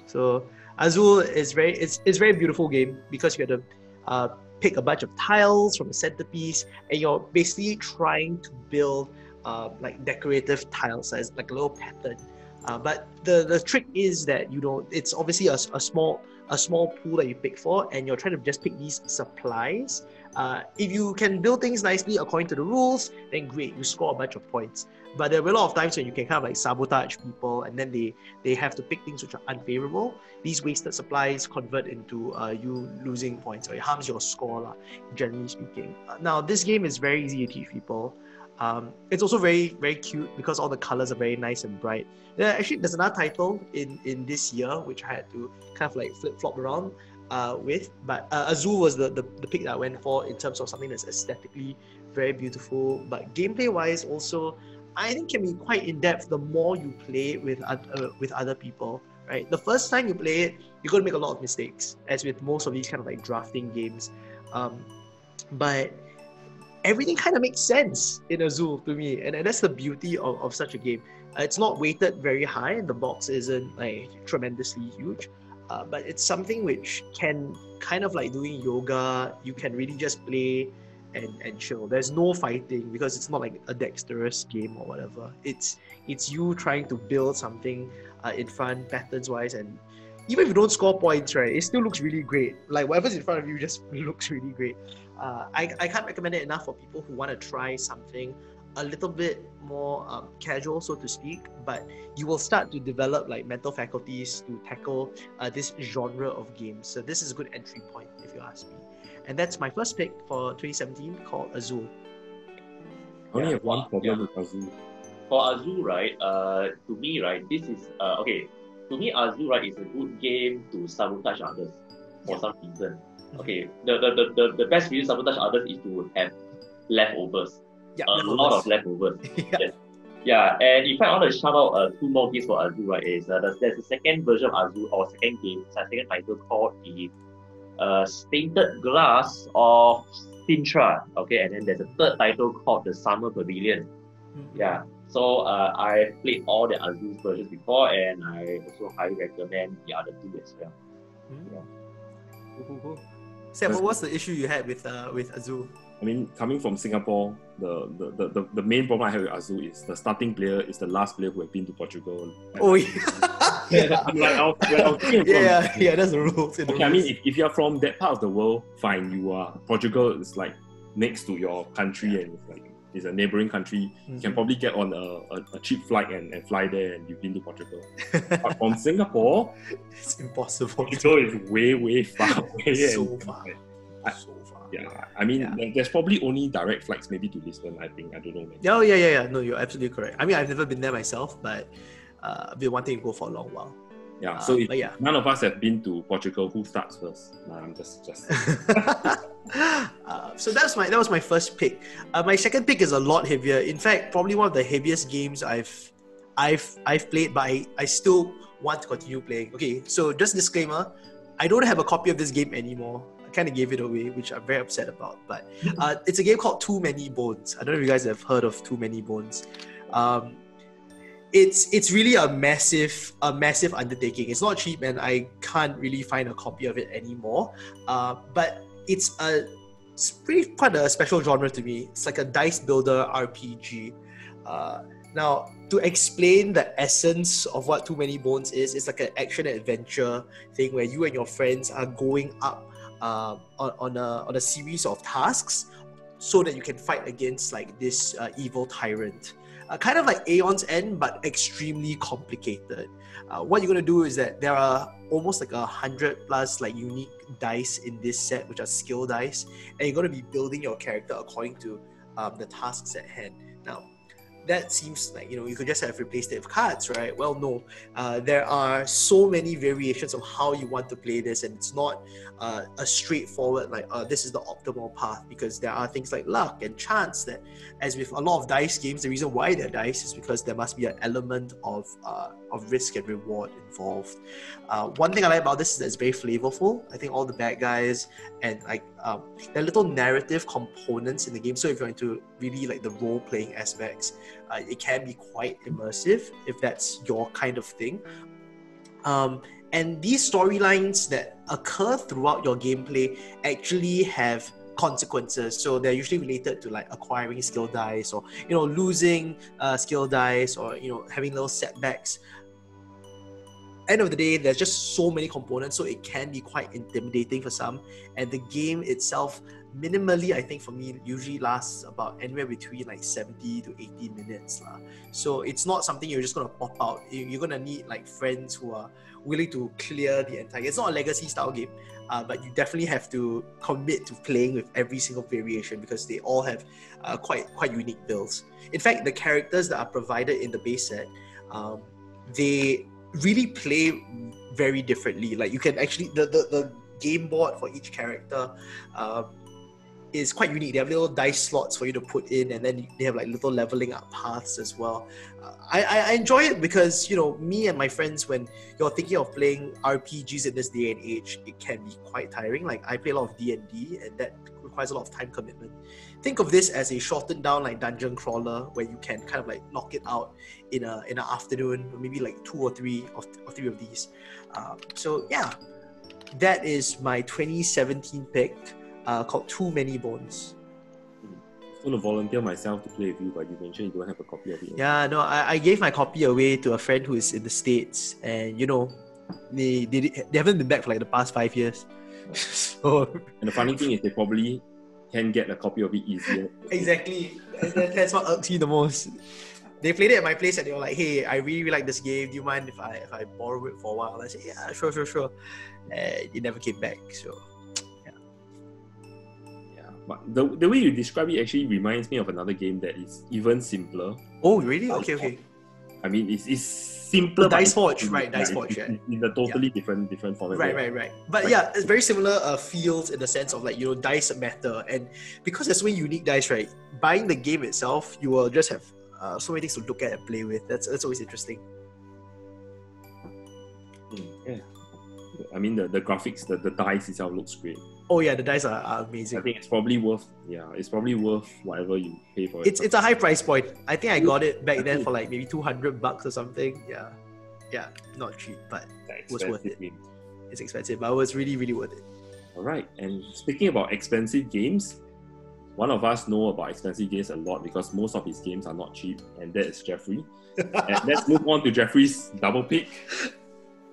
So Azul is very it's it's a very beautiful game because you have to uh, pick a bunch of tiles from the centerpiece and you're basically trying to build uh, like decorative tiles as like a little pattern. Uh, but the, the trick is that you know it's obviously a, a small a small pool that you pick for, and you're trying to just pick these supplies. Uh, if you can build things nicely according to the rules, then great, you score a bunch of points. But there are a lot of times when you can kind of like sabotage people, and then they they have to pick things which are unfavorable. These wasted supplies convert into uh, you losing points, or it harms your score, lah, generally speaking. Uh, now, this game is very easy to teach people. Um, it's also very very cute because all the colors are very nice and bright. Yeah, actually, there's another title in in this year which I had to kind of like flip flop around uh, with, but uh, Azul was the, the the pick that I went for in terms of something that's aesthetically very beautiful, but gameplay wise also, I think can be quite in depth the more you play with uh, with other people. Right, the first time you play it, you're gonna make a lot of mistakes, as with most of these kind of like drafting games. Um, but everything kind of makes sense in Azul to me, and, and that's the beauty of, of such a game. It's not weighted very high, and the box isn't like tremendously huge, uh, but it's something which can kind of like doing yoga. You can really just play and, and chill. There's no fighting because it's not like a dexterous game or whatever. It's it's you trying to build something uh, in front, patterns wise, and even if you don't score points, right, it still looks really great. Like whatever's in front of you just looks really great. Uh, I, I can't recommend it enough for people who want to try something a little bit more um, casual, so to speak, but you will start to develop like mental faculties to tackle uh, this genre of games. So this is a good entry point, if you ask me. And that's my first pick for 2017 called Azul. I only Yeah. have one problem Yeah. with Azul. for Azul, right, uh, to me, right, this is uh, okay. To me, Azul, right, is a good game to sabotage others for Yeah. some reason. Okay, the the, the, the, the best way to sabotage others is to have leftovers, Yeah, a lot of leftovers. yeah. Yeah, and in fact, I want to shout out uh, two more games for Azul, right? Is uh, there's, there's a second version of Azul or second game, it's a second title called the uh, Stained Glass of Sintra. Okay, and then there's a third title called the Summer Pavilion. Yeah. So uh, I played all the Azul versions before, and I also highly recommend the other two as well. Cool, cool, cool. Sam, what was the issue you had with uh, with Azul? I mean, coming from Singapore, the, the, the, the, main problem I have with Azul is the starting player is the last player who has been to Portugal. Oh yeah, yeah, I'm like, I was- when I was thinking yeah, yeah, That's the rules. Okay, I mean, if, if you're from that part of the world, fine, you are. Portugal is like next to your country and it's like it's a neighboring country. You can Mhm. probably get on a, a, cheap flight and, and fly there and you've been to Portugal. but from Singapore, it's impossible. Portugal is way, way far away. so far, so far. Yeah, I mean, Yeah. there's probably only direct flights maybe to Lisbon, I think. I don't know. Man. Oh yeah, yeah, yeah. No, you're absolutely correct. I mean, I've never been there myself, but uh, I've been wanting to go for a long while. Yeah, Uh, so if yeah. none of us have been to Portugal, who starts first? Nah, I'm just, just. uh, so that's my that was my first pick. Uh, my second pick is a lot heavier. In fact, probably one of the heaviest games I've I've I've played, but I, I still want to continue playing. Okay, so just disclaimer, I don't have a copy of this game anymore. Kind of gave it away, which I'm very upset about. But uh, it's a game called Too Many Bones. I don't know if you guys have heard of Too Many Bones. Um, it's it's really a massive a massive undertaking. It's not cheap, and I can't really find a copy of it anymore. Uh, but it's a it's pretty quite a special genre to me. It's like a dice builder RPG. Uh, now, to explain the essence of what Too Many Bones is, it's like an action adventure thing where you and your friends are going up uh, on, on, a, on a series of tasks so that you can fight against like this uh, evil tyrant. Uh, kind of like Aeon's End, but extremely complicated. Uh, what you're gonna do is that there are almost like a hundred plus like unique dice in this set, which are skill dice, and you're gonna be building your character according to um, the tasks at hand. That seems like you know you could just have replaced it with cards right? Well no. Uh, there are so many variations of how you want to play this and it's not uh, a straightforward like uh, this is the optimal path because there are things like luck and chance that as with a lot of dice games the reason why they're dice is because there must be an element of uh, of risk and reward involved uh, one thing i like about this is that it's very flavorful i think all the bad guys and like um, are little narrative components in the game so if you're into really like the role playing aspects uh, it can be quite immersive if that's your kind of thing. Um, and these storylines that occur throughout your gameplay actually have consequences. So they're usually related to like acquiring skill dice or you know losing uh, skill dice or you know having little setbacks. End of the day, there's just so many components, so it can be quite intimidating for some. And the game itself minimally, I think for me, usually lasts about anywhere between like 70 to 80 minutes. La. So it's not something you're just going to pop out. You're going to need like friends who are willing to clear the entire It's not a legacy style game, uh, but you definitely have to commit to playing with every single variation because they all have uh, quite quite unique builds. In fact, the characters that are provided in the base set, um, they really play very differently. Like you can actually the the, the game board for each character um, is quite unique. They have little dice slots for you to put in, and then they have like little leveling up paths as well. Uh, I, I enjoy it because you know me and my friends, when you're thinking of playing RPGs in this day and age, it can be quite tiring. Like I play a lot of D and D, and that requires a lot of time commitment. Think of this as a shortened down like dungeon crawler where you can kind of like knock it out in a in an afternoon, maybe like two or three of, of three of these. Um, so yeah, that is my 2017 pick uh, called Too Many Bones. I'm going to volunteer myself to play with you, but you mentioned you don't have a copy of it. Yeah, no, I, I gave my copy away to a friend who is in the States, and you know, they, they, they haven't been back for like the past five years. so, and the funny thing is, they probably can get a copy of it easier. exactly. that, that's what irks me the most. They played it at my place and they were like, "Hey, I really, really like this game. Do you mind if I if I borrow it for a while?" I said, "Yeah, sure, sure, sure." And it never came back. So yeah. Yeah. but the, the way you describe it actually reminds me of another game that is even simpler. Oh, really? Okay, okay. I mean, it's, it's simpler. Dice Forge, right? Dice Forge, yeah. In, a totally yeah. different different format. Right, right, right. But yeah, it's very similar uh, fields in the sense of like you know dice matter, and because there's so many unique dice, right? Buying the game itself, you will just have uh, so many things to look at and play with. That's that's always interesting. Mm, yeah. I mean the, the graphics, the, the dice itself looks great. Oh yeah, the dice are, are amazing. I think it's probably worth yeah, it's probably worth whatever you pay for it. It's it's a high price point. I think I got it back then for like maybe two hundred bucks or something. Yeah, yeah, not cheap, but it was worth it. Game. It's expensive, but it was really really worth it. All right, and speaking about expensive games, one of us know about expensive games a lot because most of his games are not cheap, and that is Geoffrey. and let's move on to Geoffrey's double pick.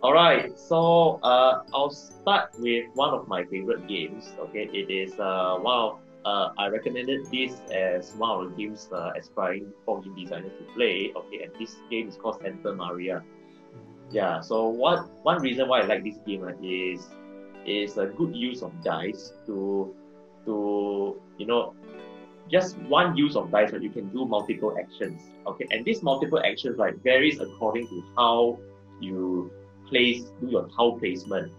All right, so uh, I'll start with one of my favorite games. Okay, it is uh, one of uh, I recommended this as one of the games uh, aspiring for game designers to play. Okay, and this game is called Santa Maria. Yeah, so what one reason why I like this game uh, is is a good use of dice to to you know just one use of dice right you can do multiple actions okay and these multiple actions right varies according to how you place, do your tile placement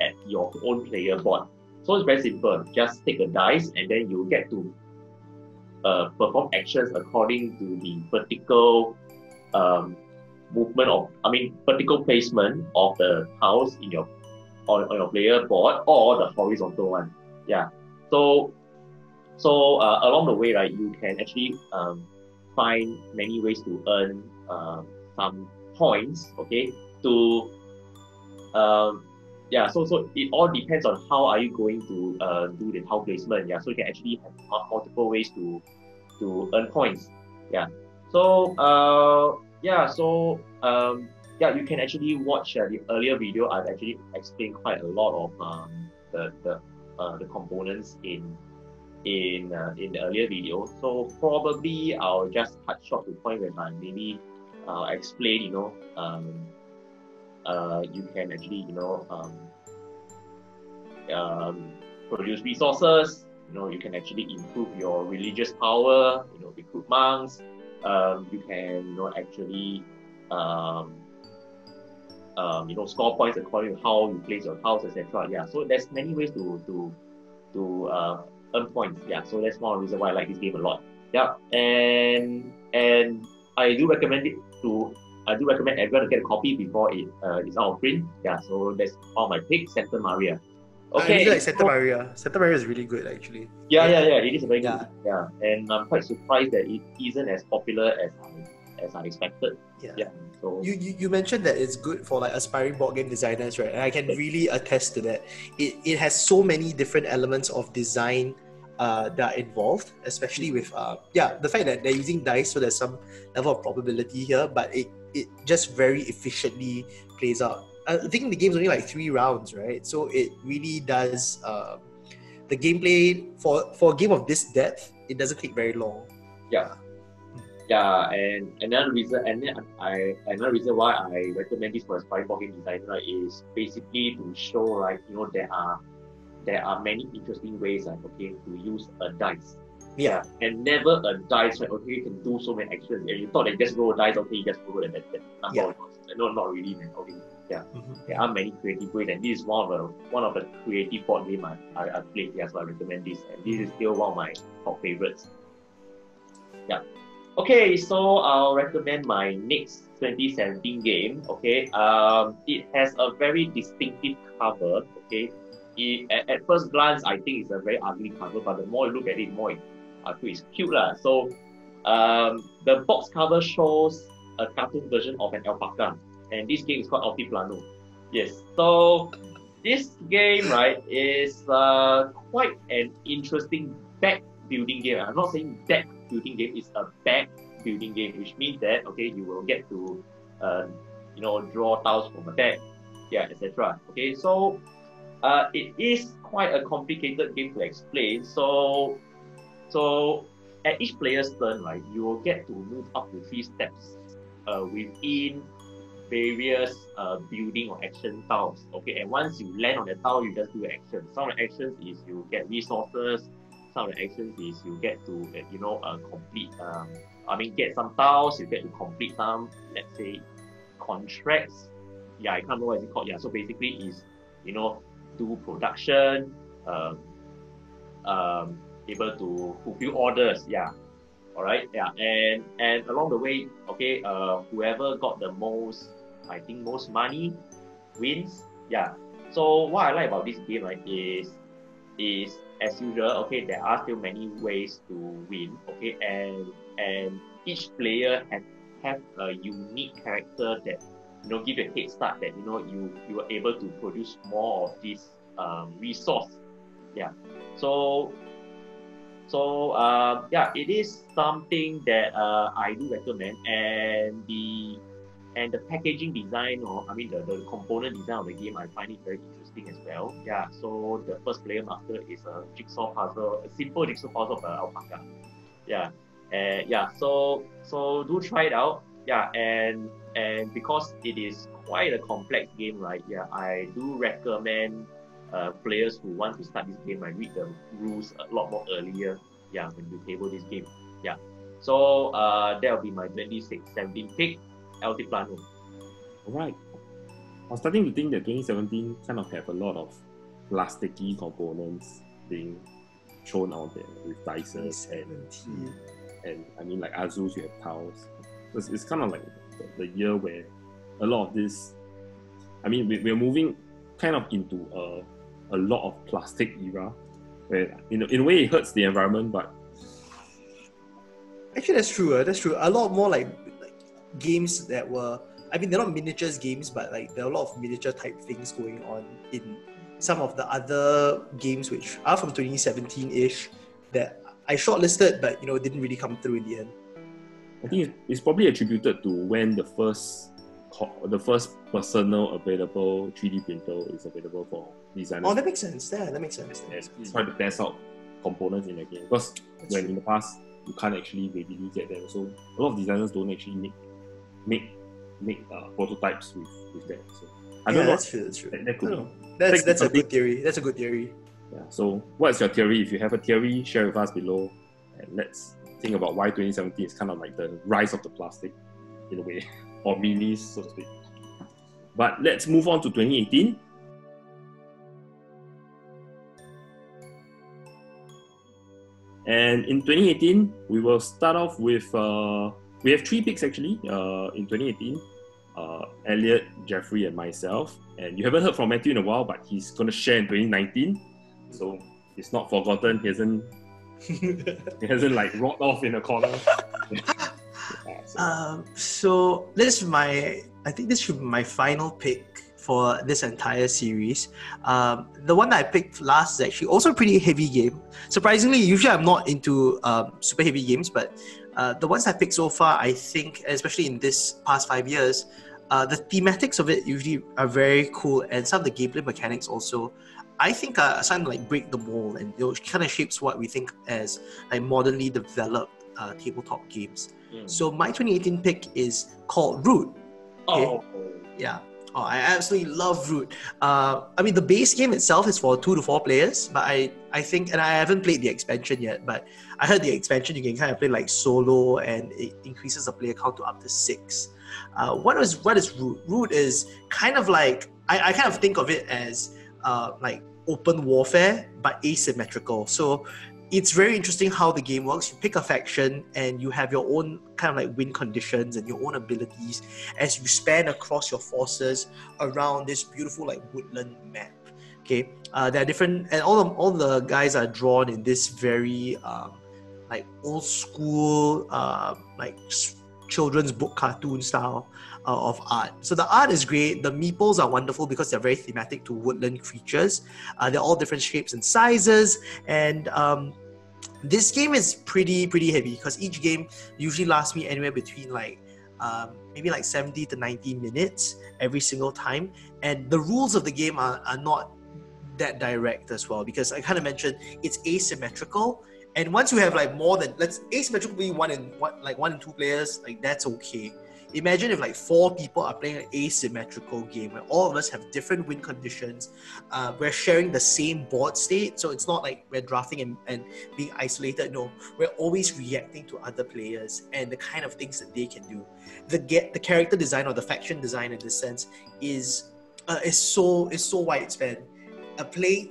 at your own player board. So it's very simple. Just take a dice and then you get to uh, perform actions according to the vertical um, movement of, I mean, vertical placement of the tiles in your on, on your player board or the horizontal one. Yeah. So so uh, along the way, right, you can actually um, find many ways to earn um, some points, okay, to um, yeah, so so it all depends on how are you going to uh, do the tile placement. Yeah, so you can actually have multiple ways to to earn points. Yeah. So uh yeah, so um yeah, you can actually watch uh, the earlier video. I've actually explained quite a lot of um the the uh, the components in in uh, in the earlier video. So probably I'll just cut short to point where I maybe uh, explain, you know, um, uh, you can actually, you know, um, um, produce resources. You know, you can actually improve your religious power. You know, recruit monks. Um, you can, you know, actually, um, um, you know, score points according to how you place your house, etc. Yeah. So there's many ways to to to uh, earn points. Yeah. So that's one reason why I like this game a lot. Yeah. And and I do recommend it to I do recommend everyone to get a copy before it uh, is out of print. Yeah, so that's all my pick, Santa Maria. Okay. I really like Santa Maria. Santa Maria is really good actually. Yeah, yeah, yeah. It is very yeah. good. Yeah. And I'm quite surprised that it isn't as popular as I as I expected. Yeah. yeah. So you, you you mentioned that it's good for like aspiring board game designers, right? And I can really attest to that. It it has so many different elements of design uh, that are involved, especially with uh, yeah the fact that they're using dice, so there's some level of probability here, but it it just very efficiently plays out. I think the game's only like three rounds, right? So it really does. Um, the gameplay for for a game of this depth, it doesn't take very long. Yeah, yeah, and another reason, and then I another reason why I recommend this for aspiring board game designer is basically to show right, you know, there are there are many interesting ways like okay to use a dice yeah. And never a dice, right? Okay, you can do so many actions. And you thought that just roll a dice, okay, you just roll and that's it. Yeah. No, not really, man. Okay. Yeah. Mm-hmm. There are many creative ways, and this is one of the one of the creative board game I, I, I played. Yeah, so I recommend this. And this is still one of my top favorites. Yeah. Okay, so I'll recommend my next 2017 game. Okay. Um it has a very distinctive cover. Okay. It, at, at first glance, I think it's a very ugly cover, but the more you look at it, more it I feel it's cute lah. So um, the box cover shows a cartoon version of an alpaca, and this game is called Altiplano. Yes. So this game, right, is uh, quite an interesting bag building game. I'm not saying deck building game; is a bag building game, which means that okay, you will get to uh, you know draw tiles from a deck, yeah, etc. Okay, so uh, it is quite a complicated game to explain. So so at each player's turn, right, you will get to move up to three steps uh, within various uh, building or action tiles. Okay, and once you land on the tile, you just do action. Some of the actions is you get resources. Some of the actions is you get to uh, you know uh, complete. Um, I mean, get some tiles. You get to complete some, let's say, contracts. Yeah, I can't remember what it's called. Yeah, so basically is you know do production. Um, um, able to fulfill orders. Yeah. All right. Yeah. And and along the way, okay, uh, whoever got the most, I think most money, wins. Yeah. So what I like about this game, right, is is as usual. Okay, there are still many ways to win. Okay, and and each player has have a unique character that you know give a head start that you know you you are able to produce more of this um, resource. Yeah. So so uh, yeah, it is something that uh, I do recommend, and the and the packaging design or I mean the, the component design of the game, I find it very as well. Yeah, so the first player master is a jigsaw puzzle, a simple jigsaw puzzle of an alpaca. Yeah, and yeah, so so do try it out. Yeah, and and because it is quite a complex game, right? Yeah, I do recommend uh, players who want to start this game I read the rules a lot more earlier. Yeah, when you table this game. Yeah. So uh, that will be my 2017 pick, Altiplano. Alright. I was starting to think that 2017 kind of have a lot of plasticky components being thrown out there with dices and and I mean like Azul you have tiles. It's, it's kind of like the, the year where a lot of this I mean we, we're moving kind of into a a lot of plastic era, where in, in a way it hurts the environment, but actually that's true. Uh, that's true. A lot more like, like games that were. I mean, they're not miniatures games, but like there are a lot of miniature type things going on in some of the other games which are from 2017-ish that I shortlisted, but you know didn't really come through in the end. I think it's probably attributed to when the first the first personal available 3D printer is available for designers. Oh, that makes sense. Yeah, that makes sense. That makes sense. Try to test out components in the game because That's when true. in the past you can't actually readily get them, so a lot of designers don't actually make make make uh, prototypes with, with that. So I don't yeah, know. That's true. That's true. That, that could that's that's a good theory. That's a good theory. Yeah. So what's your theory? If you have a theory, share with us below, and let's think about why 2017 is kind of like the rise of the plastic in a way, or minis, so to speak. But let's move on to 2018. And in 2018, we will start off with uh, we have three picks actually uh, in 2018. Uh, Elliot, Geoffrey, and myself. And you haven't heard from Matthew in a while, but he's going to share in 2019. So it's not forgotten. He hasn't he hasn't like rocked off in a corner. yeah, so. Um, so this is my I think this should be my final pick for this entire series. Um, the one that I picked last is actually also a pretty heavy game. Surprisingly, usually I'm not into um, super heavy games, but uh, the ones I picked so far, I think, especially in this past five years, uh, the thematics of it usually are very cool, and some of the gameplay mechanics also I think uh, something like break the mold and it kind of shapes what we think as like modernly developed uh, tabletop games. Mm. So my 2018 pick is called Root. Okay? Oh. Yeah. Oh, I absolutely love Root. Uh, I mean, the base game itself is for two to four players, but I, I think, and I haven't played the expansion yet, but I heard the expansion you can kind of play like solo and it increases the player count to up to six. Uh, what is what is Root? Root is kind of like I, I kind of think of it as uh, like open warfare but asymmetrical. So it's very interesting how the game works. You pick a faction and you have your own kind of like win conditions and your own abilities as you span across your forces around this beautiful like woodland map. Okay, uh, there are different, and all the, all the guys are drawn in this very um, like old school uh, like children's book cartoon style uh, of art. So the art is great. The meeples are wonderful because they're very thematic to woodland creatures. Uh, they're all different shapes and sizes, and um, this game is pretty pretty heavy because each game usually lasts me anywhere between like um, maybe like 70 to 90 minutes every single time. And the rules of the game are, are not that direct as well because I kind of mentioned it's asymmetrical. And once you have like more than let's asymmetrical be one in one like one and two players, like that's okay imagine if like four people are playing an asymmetrical game where all of us have different win conditions uh, we're sharing the same board state. So it's not like we're drafting and, and being isolated. No we're always reacting to other players and the kind of things that they can do. The get the character design or the faction design in this sense is uh, is so is so widespread. A play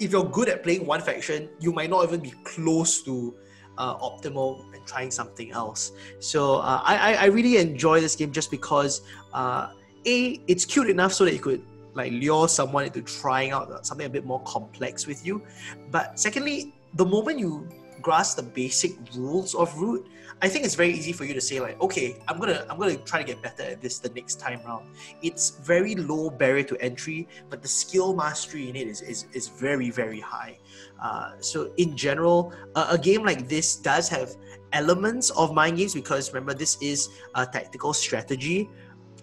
if you're good at playing one faction you might not even be close to uh, optimal trying something else. So uh, I, I really enjoy this game just because uh, a it's cute enough so that you could like lure someone into trying out something a bit more complex with you. But secondly, the moment you grasp the basic rules of Root, I think it's very easy for you to say like, okay, I'm gonna I'm gonna try to get better at this the next time round. It's very low barrier to entry, but the skill mastery in it is is, is very very high. Uh, so in general, a game like this does have elements of mind games because remember this is a tactical strategy.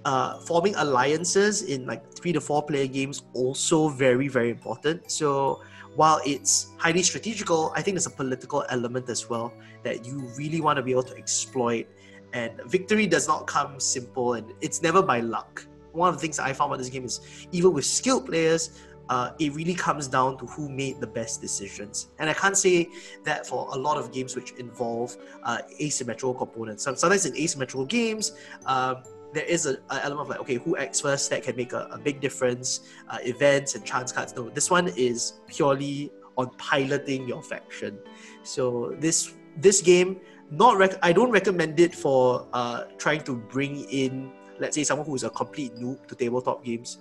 Uh, forming alliances in like three to four player games also very very important. So while it's highly strategical, I think there's a political element as well that you really want to be able to exploit. And victory does not come simple and it's never by luck. One of the things I found about this game is even with skilled players, uh, it really comes down to who made the best decisions. And I can't say that for a lot of games which involve uh, asymmetrical components. Sometimes in asymmetrical games, uh, there is an element of like, okay, who acts first that can make a, a big difference, uh, events and chance cards. No, this one is purely on piloting your faction. So this this game, not rec- I don't recommend it for uh, trying to bring in, let's say, someone who is a complete noob to tabletop games,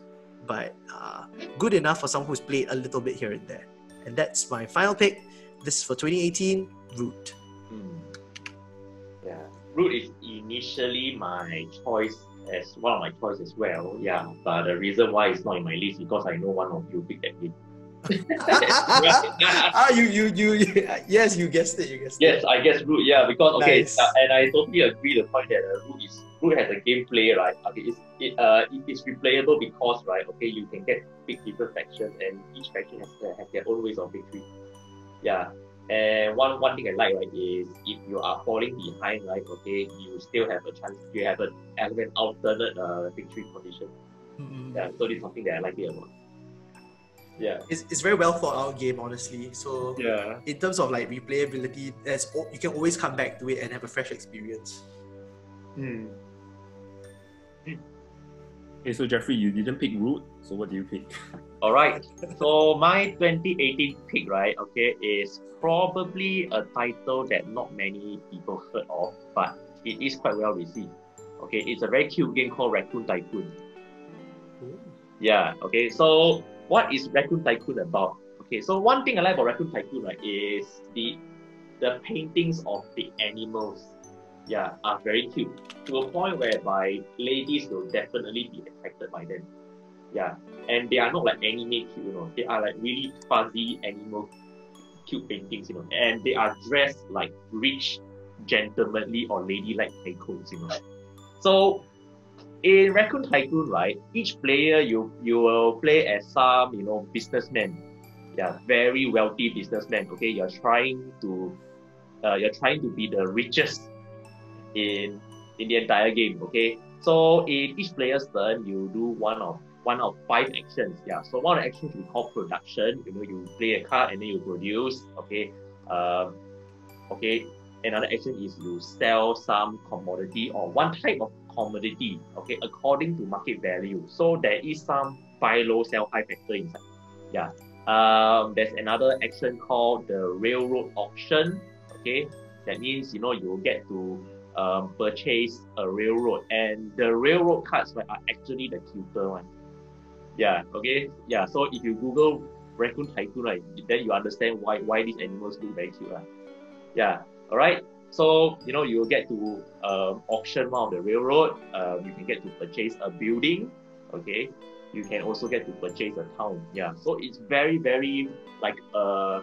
but uh, good enough for someone who's played a little bit here and there. And that's my final pick. This is for 2018, Root. Hmm. Yeah, Root is initially my choice as one of my choice as well. Yeah, but the reason why it's not in my list because I know one of you picked that game. ah, you, you, you, you, yes, you guessed it. You guessed yes, it. I guess Root. Yeah, because okay, Nice. uh, and I totally agree the point that uh, Root is Root has a gameplay right. Okay, it's it uh it is replayable because right. Okay, you can get pick different factions and each faction has uh, has their own ways of victory. Yeah. And one one thing I like right is if you are falling behind right, okay, you still have a chance. You have an, element alternate uh, victory condition. Mm-mm. Yeah, so this is something that I like it about. Yeah. It's, it's very well thought out game, honestly. So Yeah. in terms of like replayability, there's you can always come back to it and have a fresh experience. Hmm. Okay, so Geoffrey, you didn't pick Root, so what do you pick? All right. So my 2018 pick, right, okay, is probably a title that not many people heard of, but it is quite well received. Okay, it's a very cute game called Raccoon Tycoon. Yeah. Okay. So what is Raccoon Tycoon about? Okay. So one thing I like about Raccoon Tycoon, right, is the the paintings of the animals. Yeah, are very cute to a point whereby ladies will definitely be attracted by them. Yeah, and they are not like anime cute, you know. They are like really fuzzy animal cute paintings, you know, and they are dressed like rich, gentlemanly or ladylike tycoons, you know. So in Raccoon Tycoon, right, each player you you will play as some, you know, businessman. Yeah, very wealthy businessman. Okay, you're trying to uh, you're trying to be the richest in in the entire game. Okay, so in each player's turn, you do one of one of five actions. Yeah, so one of the actions we call production. You know, you play a card and then you produce. Okay, um, okay. Another action is you sell some commodity or one type of commodity. Okay, according to market value. So there is some buy low, sell high factor inside. Yeah. Um, there's another action called the railroad auction. Okay, that means you know you get to um, purchase a railroad, and the railroad cards right, are actually the cuter one. Yeah. Okay. Yeah. So if you Google raccoon tycoon, right, then you understand why why these animals look very cute. Uh. Yeah. All right. So you know you will get to um, auction one of the railroad. Uh, you can get to purchase a building. Okay. You can also get to purchase a town. Yeah. So it's very very like a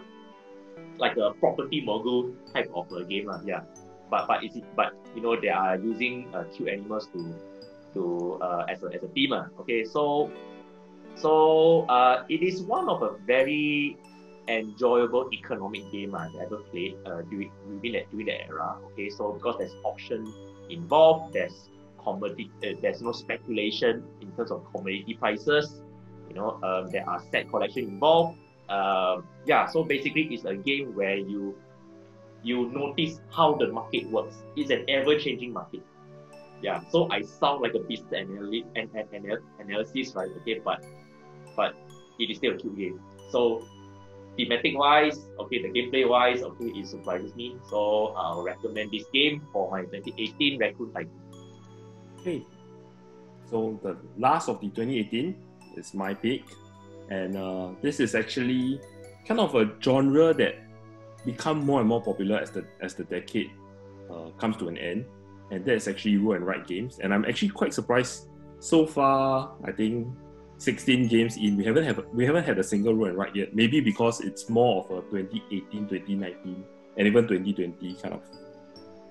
like a property mogul type of a game. Uh. Yeah. But but it's but you know they are using uh, cute animals to to uh, as a as a theme. Uh. Okay. So so uh, it is one of a very enjoyable economic game uh, that I ever played uh, during, during, that, during that era. Okay, so because there's auction involved, there's commodity, uh, there's no speculation in terms of commodity prices. You know, um, there are set collection involved. Um, yeah, so basically, it's a game where you you notice how the market works. It's an ever-changing market. Yeah, so I sound like a business analy- an, an, an, analysis, right? Okay, but but it is still a cute game. So thematic wise, okay, the gameplay wise, okay, it surprises me. So I'll recommend this game for my 2018 Raccoon Tycoon. Okay. So the last of the 2018 is my pick, and uh, this is actually kind of a genre that become more and more popular as the as the decade uh, comes to an end, and that is actually roll and write games. And I'm actually quite surprised. So far, I think 16 games in, we haven't have we haven't had a single roll and write yet. Maybe because it's more of a 2018, 2019, and even 2020 kind of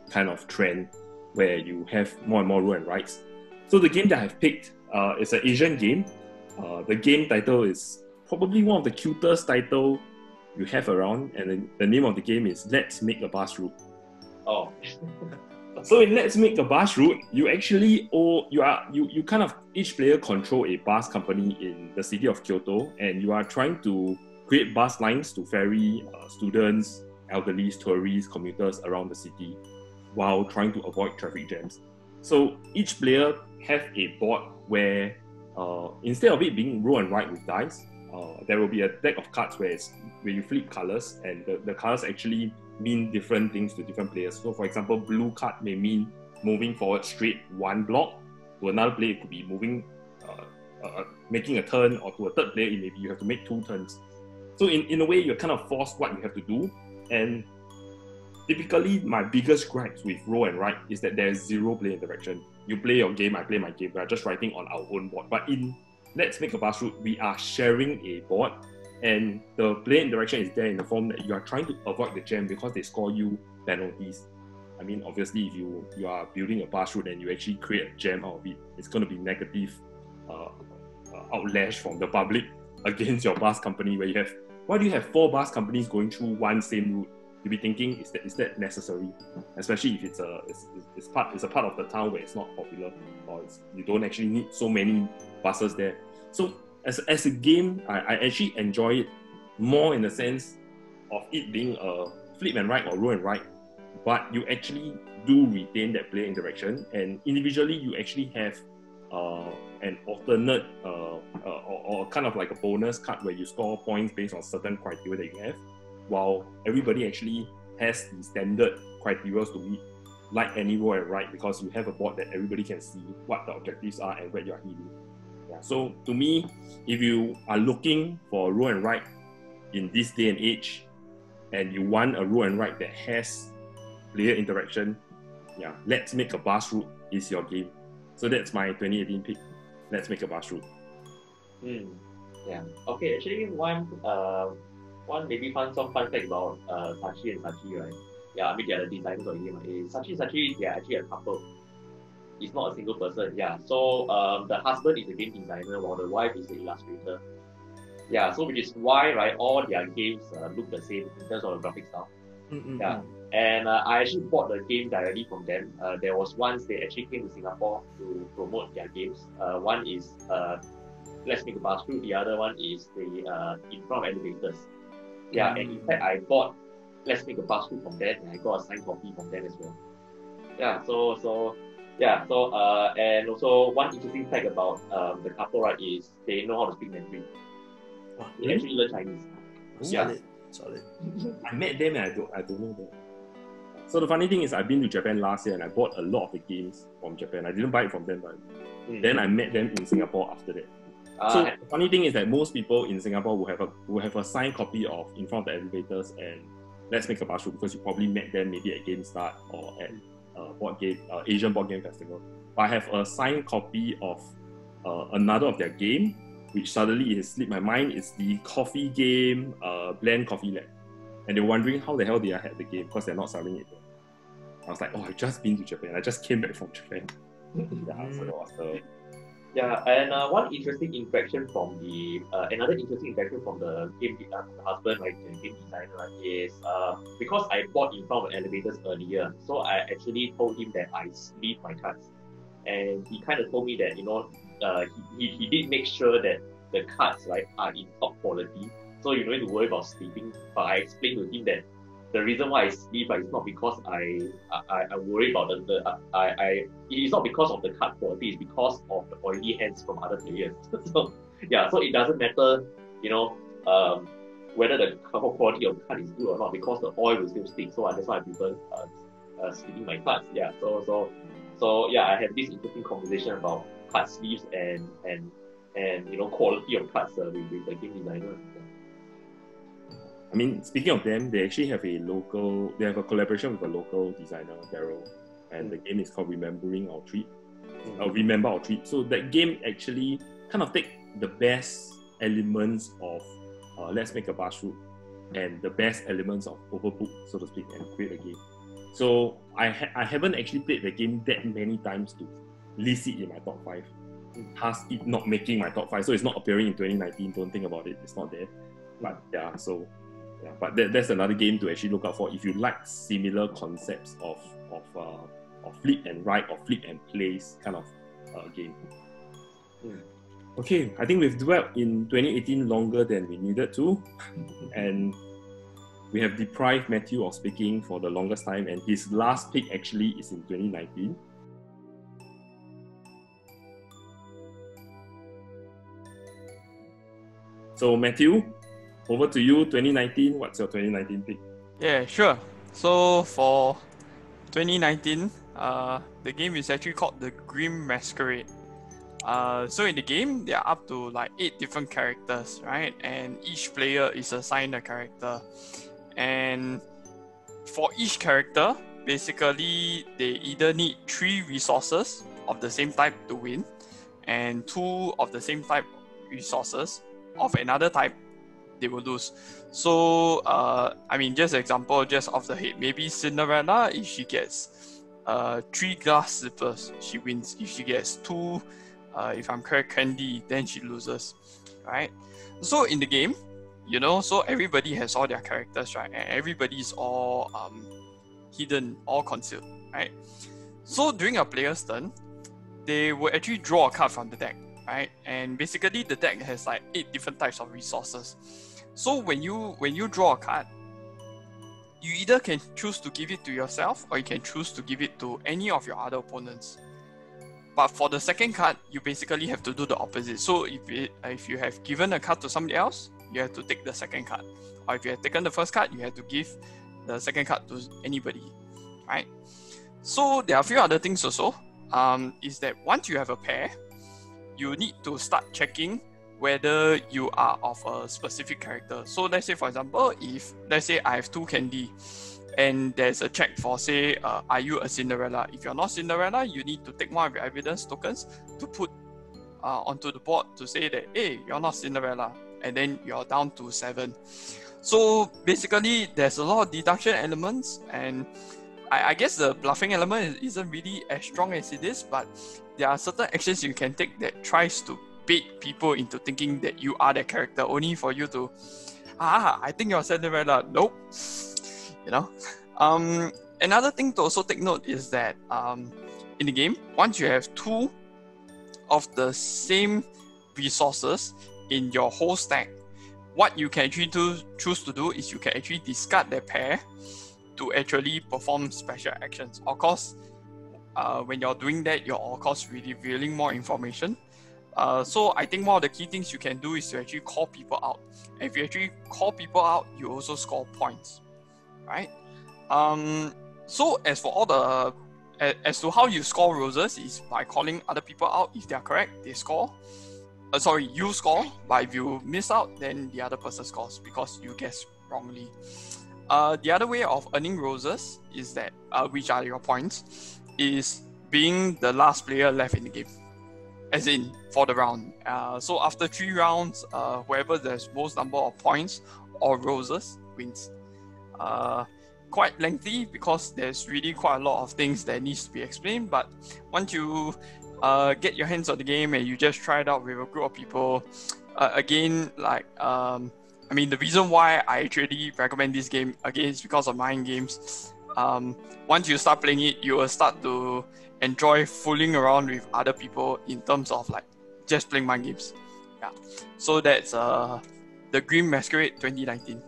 kind of trend where you have more and more roll and writes. So the game that I've picked uh, is an Asian game. Uh, the game title is probably one of the cutest title you have around, and the, the name of the game is Let's Make a Bus Route. Oh, So in Let's Make a Bus Route, you actually owe you are you you kind of each player control a bus company in the city of Kyoto, and you are trying to create bus lines to ferry uh, students, elderly, tourists, commuters around the city, while trying to avoid traffic jams. So each player have a board where uh, instead of it being roll and write with dice, uh, there will be a deck of cards where where you flip colors, and the, the colors actually mean different things to different players. So, for example, blue card may mean moving forward straight one block. To another player, it could be moving, uh, uh, making a turn, or to a third player, it may be you have to make two turns. So, in, in a way, you're kind of forced what you have to do. And typically my biggest gripes with roll and write is that there's zero play interaction. You play your game, I play my game. We are just writing on our own board. But in Let's Make a Bus Route, we are sharing a board and the play interaction is there in the form that you are trying to avoid the jam because they score you penalties. I mean, obviously, if you you are building a bus route and you actually create a jam out of it, it's going to be negative uh, uh, outlash from the public against your bus company. Where you have why do you have four bus companies going through one same route? You'll be thinking, is that is that necessary? Especially if it's a it's, it's part it's a part of the town where it's not popular or you don't actually need so many buses there. So as, as a game, I, I actually enjoy it more in the sense of it being a flip and right or roll and write, but you actually do retain that player interaction, and individually you actually have uh, an alternate uh, uh, or, or, kind of like a bonus card where you score points based on certain criteria that you have, while everybody actually has the standard criteria to meet, like any roll and right, because you have a board that everybody can see what the objectives are and where you are heading. So to me, if you are looking for a roll and write in this day and age, and you want a roll and write that has player interaction, yeah, let's make a bus route is your game. So that's my 2018 pick. Let's make a bus route. Hmm. Yeah. Okay. Actually, one uh, one maybe fun some fun fact about uh, Saashi and Saashi, right? Yeah, I mean they are the designers of the game. Right? Saashi and Saashi, they are actually a couple it's not a single person. Yeah. So um, the husband is a game designer while the wife is the illustrator. Yeah. So which is why right all their games uh, look the same in terms of the graphic style. Mm-mm. Yeah. And uh, I actually bought the game directly from them. Uh, there was once they actually came to Singapore to promote their games. Uh, one is uh, Let's Make a Bus Route. The other one is the uh, In Front of Elevators. Yeah. And in fact, I bought Let's Make a Bus Route from them, and I got a signed copy from them as well. Yeah. So so yeah, so uh, and also one interesting fact about um, the couple right is they know how to speak Mandarin. They actually learn Chinese. Yeah. Solid. Solid. I met them and I don't I don't know them. So the funny thing is I've been to Japan last year and I bought a lot of the games from Japan. I didn't buy it from them, but Mm. then I met them in Singapore after that. Uh, so the funny thing is that most people in Singapore will have a will have a signed copy of In Front of the Elevators and Let's Make a Route because you probably met them maybe at GameStart or at uh, board game uh, Asian Board Game Festival. But I have a signed copy of uh, another of their game, which suddenly has slipped my mind. It's the coffee game, uh, Blend Coffee Lab, and they're wondering how the hell they had the game because they're not selling it. I was like, oh, I've just been to Japan. I just came back from Japan. yeah, so that was the Yeah, and uh, one interesting interaction from the uh, another interesting interaction from the game uh, the husband, right, the game designer, is uh, because I bought in front of elevators earlier, so I actually told him that I sleeve my cards, and he kind of told me that you know, uh, he, he, he did make sure that the cards right are in top quality, so you don't need to worry about sleeping. But I explained to him that the reason why I sleep right, is not because I I, I worry about the, the I, I it's not because of the card quality, it's because of the oily hands from other players. so yeah, so it doesn't matter, you know, um, whether the quality of the card is good or not, because the oil will still stick. So uh, that's why I prefer uh, uh, sleeping my cards. Yeah. So so so yeah, I have this interesting conversation about card sleeves and and and you know quality of cards uh, with, with the game designer. I mean, speaking of them, they actually have a local, they have a collaboration with a local designer, Daryl, and the game is called Remembering Our Trip. Uh, Remember Our Trip. So that game actually kind of take the best elements of uh, Let's Make a Bus Route and the best elements of Overbook, so to speak, and create a game. So I ha- I haven't actually played the game that many times to list it in my top five. Thus, it not making my top five, so it's not appearing in 2019. Don't think about it; it's not there. But yeah, so yeah, but that, that's another game to actually look out for if you like similar concepts of of uh, of flip and write or flip and place kind of uh, game. Mm. Okay, I think we've dwelt in 2018 longer than we needed to, and we have deprived Matthew of speaking for the longest time, and his last pick actually is in 2019. So Matthew, over to you. 2019. What's your 2019 pick? Yeah, sure. So for 2019, uh, the game is actually called the Grimm Masquerade. Uh, so in the game, there are up to like eight different characters, right? And each player is assigned a character. And for each character, basically they either need three resources of the same type to win, and two of the same type resources of another type they will lose. So, uh, I mean, just example, just off the head, maybe Cinderella, if she gets uh, three glass slippers, she wins. If she gets two, uh, if I'm correct, candy, then she loses, right? So in the game, you know, so everybody has all their characters, right? And everybody is all um, hidden, all concealed, right? So during a player's turn, they will actually draw a card from the deck, right? And basically the deck has like eight different types of resources. So when you when you draw a card, you either can choose to give it to yourself or you can choose to give it to any of your other opponents. But for the second card, you basically have to do the opposite. So if it, if you have given a card to somebody else, you have to take the second card. Or if you have taken the first card, you have to give the second card to anybody, right? So there are a few other things also. Um, is that once you have a pair, you need to start checking whether you are of a specific character. So let's say, for example, if let's say I have two candy, and there's a check for say, uh, are you a Cinderella? If you're not Cinderella, you need to take one of your evidence tokens to put uh, onto the board to say that, hey, you're not Cinderella, and then you're down to seven. So basically, there's a lot of deduction elements, and I, I guess the bluffing element isn't really as strong as it is, but there are certain actions you can take that tries to bait people into thinking that you are that character, only for you to, ah, I think you're Cinderella. Nope. You know. Um, another thing to also take note is that um, in the game, once you have two of the same resources in your whole stack, what you can actually do, choose to do is you can actually discard that pair to actually perform special actions. Of course, uh, when you're doing that, you're of course revealing more information. Uh, so I think one of the key things you can do is to actually call people out. If you actually call people out, you also score points, right? Um, so as for all the as to how you score roses is by calling other people out. If they are correct, they score. Uh, sorry, you score. But if you miss out, then the other person scores because you guess wrongly. Uh, the other way of earning roses is that, uh, which are your points, is being the last player left in the game, as in for the round. Uh, so after three rounds, uh, whoever there's most number of points or roses wins. Uh, quite lengthy because there's really quite a lot of things that needs to be explained. But once you uh, get your hands on the game and you just try it out with a group of people, uh, again, like um, I mean, the reason why I actually recommend this game again is because of mind games. Um, once you start playing it, you will start to enjoy fooling around with other people in terms of like just playing mind games. Yeah. So that's uh, the Grimm Masquerade 2019.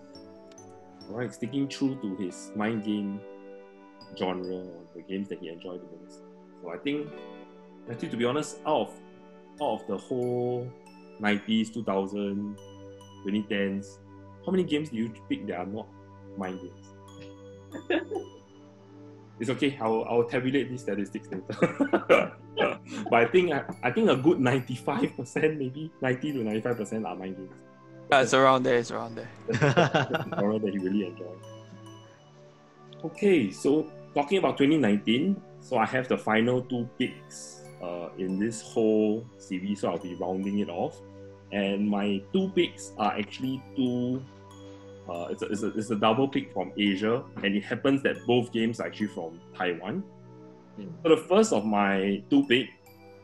Alright, sticking true to his mind game genre, the games that he enjoyed the most. So I think, actually, to be honest, out of out of the whole 90s, 2000, 2010s, how many games do you pick that are not mind games? it's okay. I'll, I'll tabulate these statistics later. but I think I, I think a good 95%, maybe 90 to 95% are mind games. Yeah, it's around there. It's around there. genre that he really enjoyed. Okay, so talking about 2019, so I have the final two picks uh, in this whole series, so I'll be rounding it off. And my two picks are actually two. Uh, it's, a, it's, a, it's a double pick from Asia, and it happens that both games are actually from Taiwan. Mm. So the first of my two pick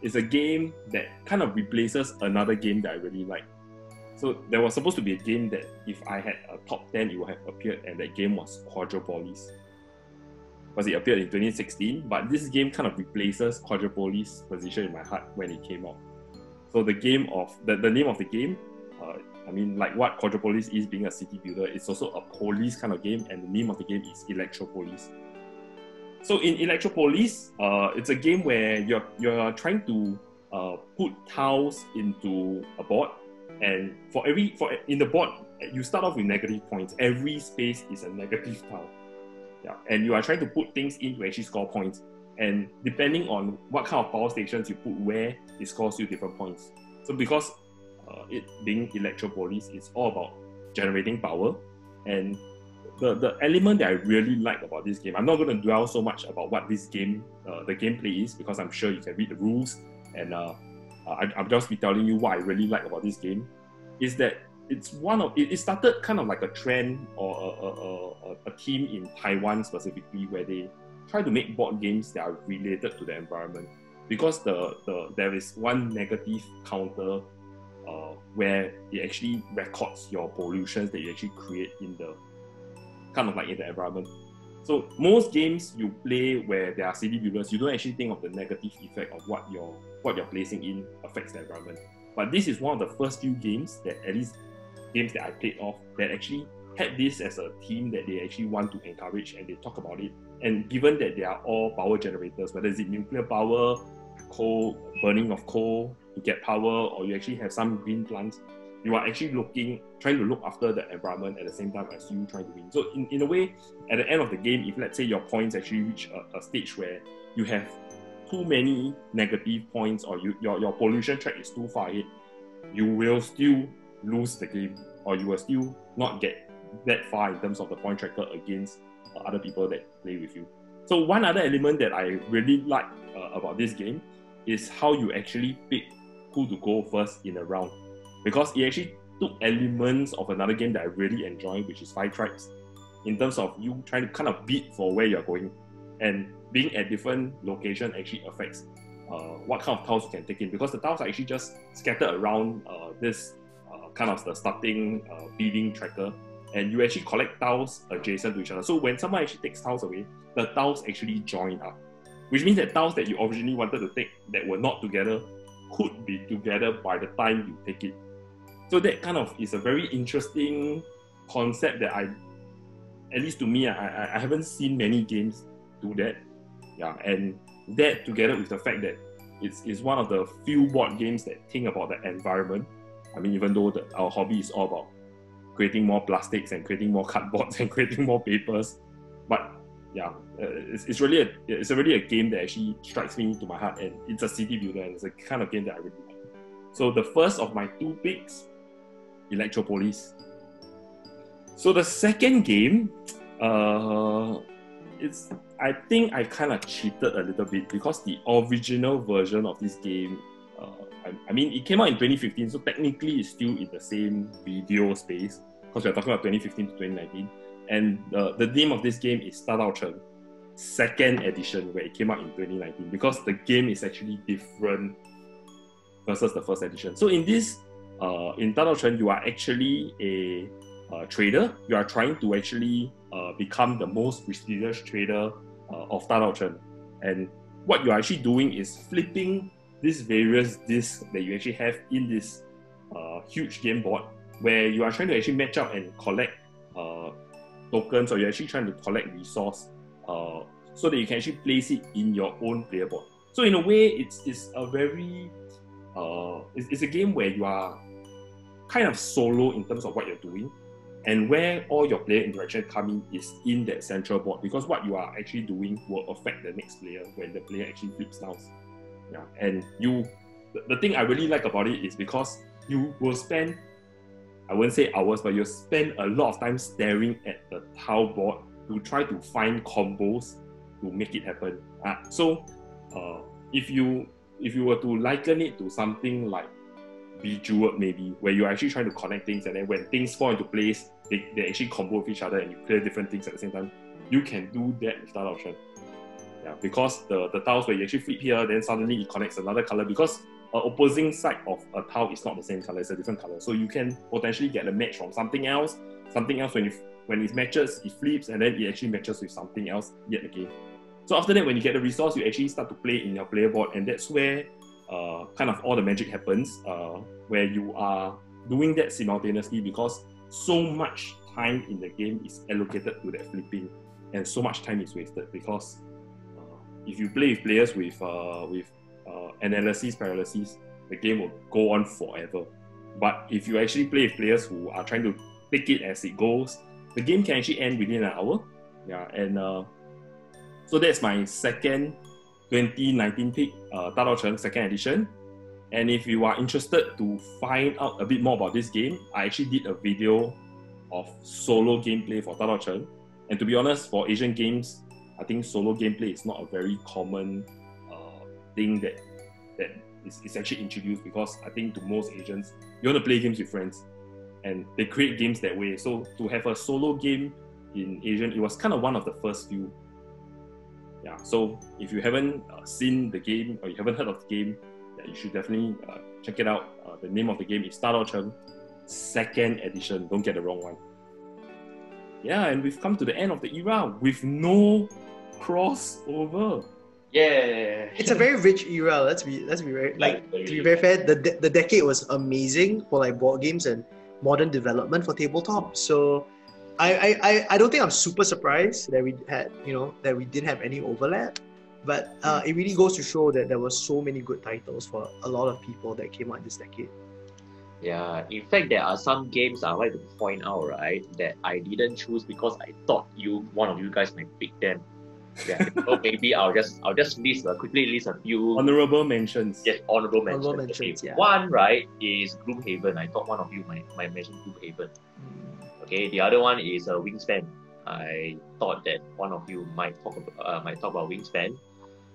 is a game that kind of replaces another game that I really like. So there was supposed to be a game that if I had a top 10, it would have appeared, and that game was Quadropolis. Because it appeared in 2016, but this game kind of replaces Quadropolis' position in my heart when it came out. So the game of the, the name of the game, uh, I mean, like what Quadropolis is being a city builder, it's also a police kind of game, and the name of the game is Electropolis. So in Electropolis, uh, it's a game where you're you're trying to uh, put tiles into a board, and for every for in the board, you start off with negative points. Every space is a negative tile. Yeah, and you are trying to put things in to actually score points. And depending on what kind of power stations you put where, it scores you different points. So because uh, it being Electropolis, it's all about generating power, and the, the element that I really like about this game, I'm not going to dwell so much about what this game, uh, the gameplay is, because I'm sure you can read the rules, and uh, I, I'll just be telling you what I really like about this game, is that it's one of it, it started kind of like a trend or a, a, a, a team in Taiwan specifically where they try to make board games that are related to the environment. Because the, the there is one negative counter uh, where it actually records your pollutions that you actually create in the kind of like in the environment. So most games you play where there are city builders, you don't actually think of the negative effect of what you're what you're placing in affects the environment. But this is one of the first few games that at least games that I played off that actually had this as a theme that they actually want to encourage and they talk about it. And given that they are all power generators, whether it's nuclear power, coal, burning of coal to get power, or you actually have some green plants, you are actually looking, trying to look after the environment at the same time as you trying to win. So in, in a way, at the end of the game, if let's say your points actually reach a, a stage where you have too many negative points or you, your, your pollution track is too far ahead, you will still lose the game or you will still not get that far in terms of the point tracker against uh, other people that play with you. So one other element that I really like uh, about this game is how you actually pick to go first in a round because it actually took elements of another game that I really enjoy, which is Five Tribes, in terms of you trying to kind of beat for where you're going. And being at different location actually affects uh, what kind of tiles you can take in because the tiles are actually just scattered around uh, this uh, kind of the starting uh, bidding tracker and you actually collect tiles adjacent to each other. So when someone actually takes tiles away, the tiles actually join up, which means that tiles that you originally wanted to take that were not together could be together by the time you take it. So that kind of is a very interesting concept that I, at least to me, I, I haven't seen many games do that. Yeah, and that together with the fact that it's, it's one of the few board games that think about the environment. I mean, even though the, our hobby is all about creating more plastics and creating more cardboards and creating more papers, but yeah, uh, it's, it's really a it's really a game that actually strikes me to my heart, and it's a city builder, and it's a kind of game that I really like. So the first of my two picks, Electropolis. So the second game, uh, it's I think I kind of cheated a little bit because the original version of this game, uh, I, I, mean, it came out in 2015, so technically it's still in the same video space because we're talking about 2015 to 2019. And uh, the name of this game is Dadaocheng second edition, where it came out in 2019, because the game is actually different versus the first edition. So in this, uh, in Chen, you are actually a uh, trader. You are trying to actually uh, become the most prestigious trader uh, of Dadaocheng. And what you're actually doing is flipping these various discs that you actually have in this uh, huge game board, where you are trying to actually match up and collect uh, tokens, or you're actually trying to collect resource uh, so that you can actually place it in your own player board. So in a way, it's, it's a very uh, it's, it's a game where you are kind of solo in terms of what you're doing and where all your player interaction coming is in that central board because what you are actually doing will affect the next player when the player actually flips down. Yeah, and you, the, the thing I really like about it is because you will spend, I won't say hours, but you'll spend a lot of time staring at the tile board to try to find combos to make it happen. Uh, so, uh, if you if you were to liken it to something like Bejeweled maybe, where you're actually trying to connect things and then when things fall into place, they, they actually combo with each other and you clear different things at the same time. You can do that with that option. Yeah, because the, the tiles where you actually flip here, then suddenly it connects another color because a opposing side of a tile is not the same color, it's a different color. So you can potentially get a match from something else, something else when you when it matches, it flips and then it actually matches with something else yet again. So after that, when you get the resource, you actually start to play in your player board, and that's where uh, kind of all the magic happens, uh, where you are doing that simultaneously because so much time in the game is allocated to that flipping, and so much time is wasted because uh, if you play with players with uh, with uh, analysis paralysis, the game will go on forever. But if you actually play with players who are trying to take it as it goes, the game can actually end within an hour. Yeah, and uh, so that's my second 2019 pick, uh, Dadaocheng second edition. And if you are interested to find out a bit more about this game, I actually did a video of solo gameplay for Dadaocheng. And to be honest, for Asian games, I think solo gameplay is not a very common thing that that is, is actually introduced because I think to most Asians, you want to play games with friends and they create games that way. So to have a solo game in Asian, it was kind of one of the first few. Yeah, so if you haven't uh, seen the game or you haven't heard of the game, yeah, you should definitely uh, check it out. Uh, the name of the game is Star Cheng second edition. Don't get the wrong one. Yeah, and we've come to the end of the era with no crossover. Yeah. It's a very rich era. Let's be let's be very like to be very fair. The de- the decade was amazing for like board games and modern development for tabletop. So. I, I, I- I don't think I'm super surprised that we had you know that we didn't have any overlap, but uh, it really goes to show that there were so many good titles for a lot of people that came out this decade. Yeah, in fact, there are some games I like to point out, right, that I didn't choose because I thought you, one of you guys, might pick them. Yeah, so maybe I'll just, I'll just list uh, quickly list a few. Honorable mentions. Yes, honorable mentions. Honorable mentions, okay. yeah. One right is Gloomhaven. I thought one of you might, might mention Gloomhaven. Okay, the other one is uh, Wingspan. I thought that one of you might talk about, uh, might talk about Wingspan.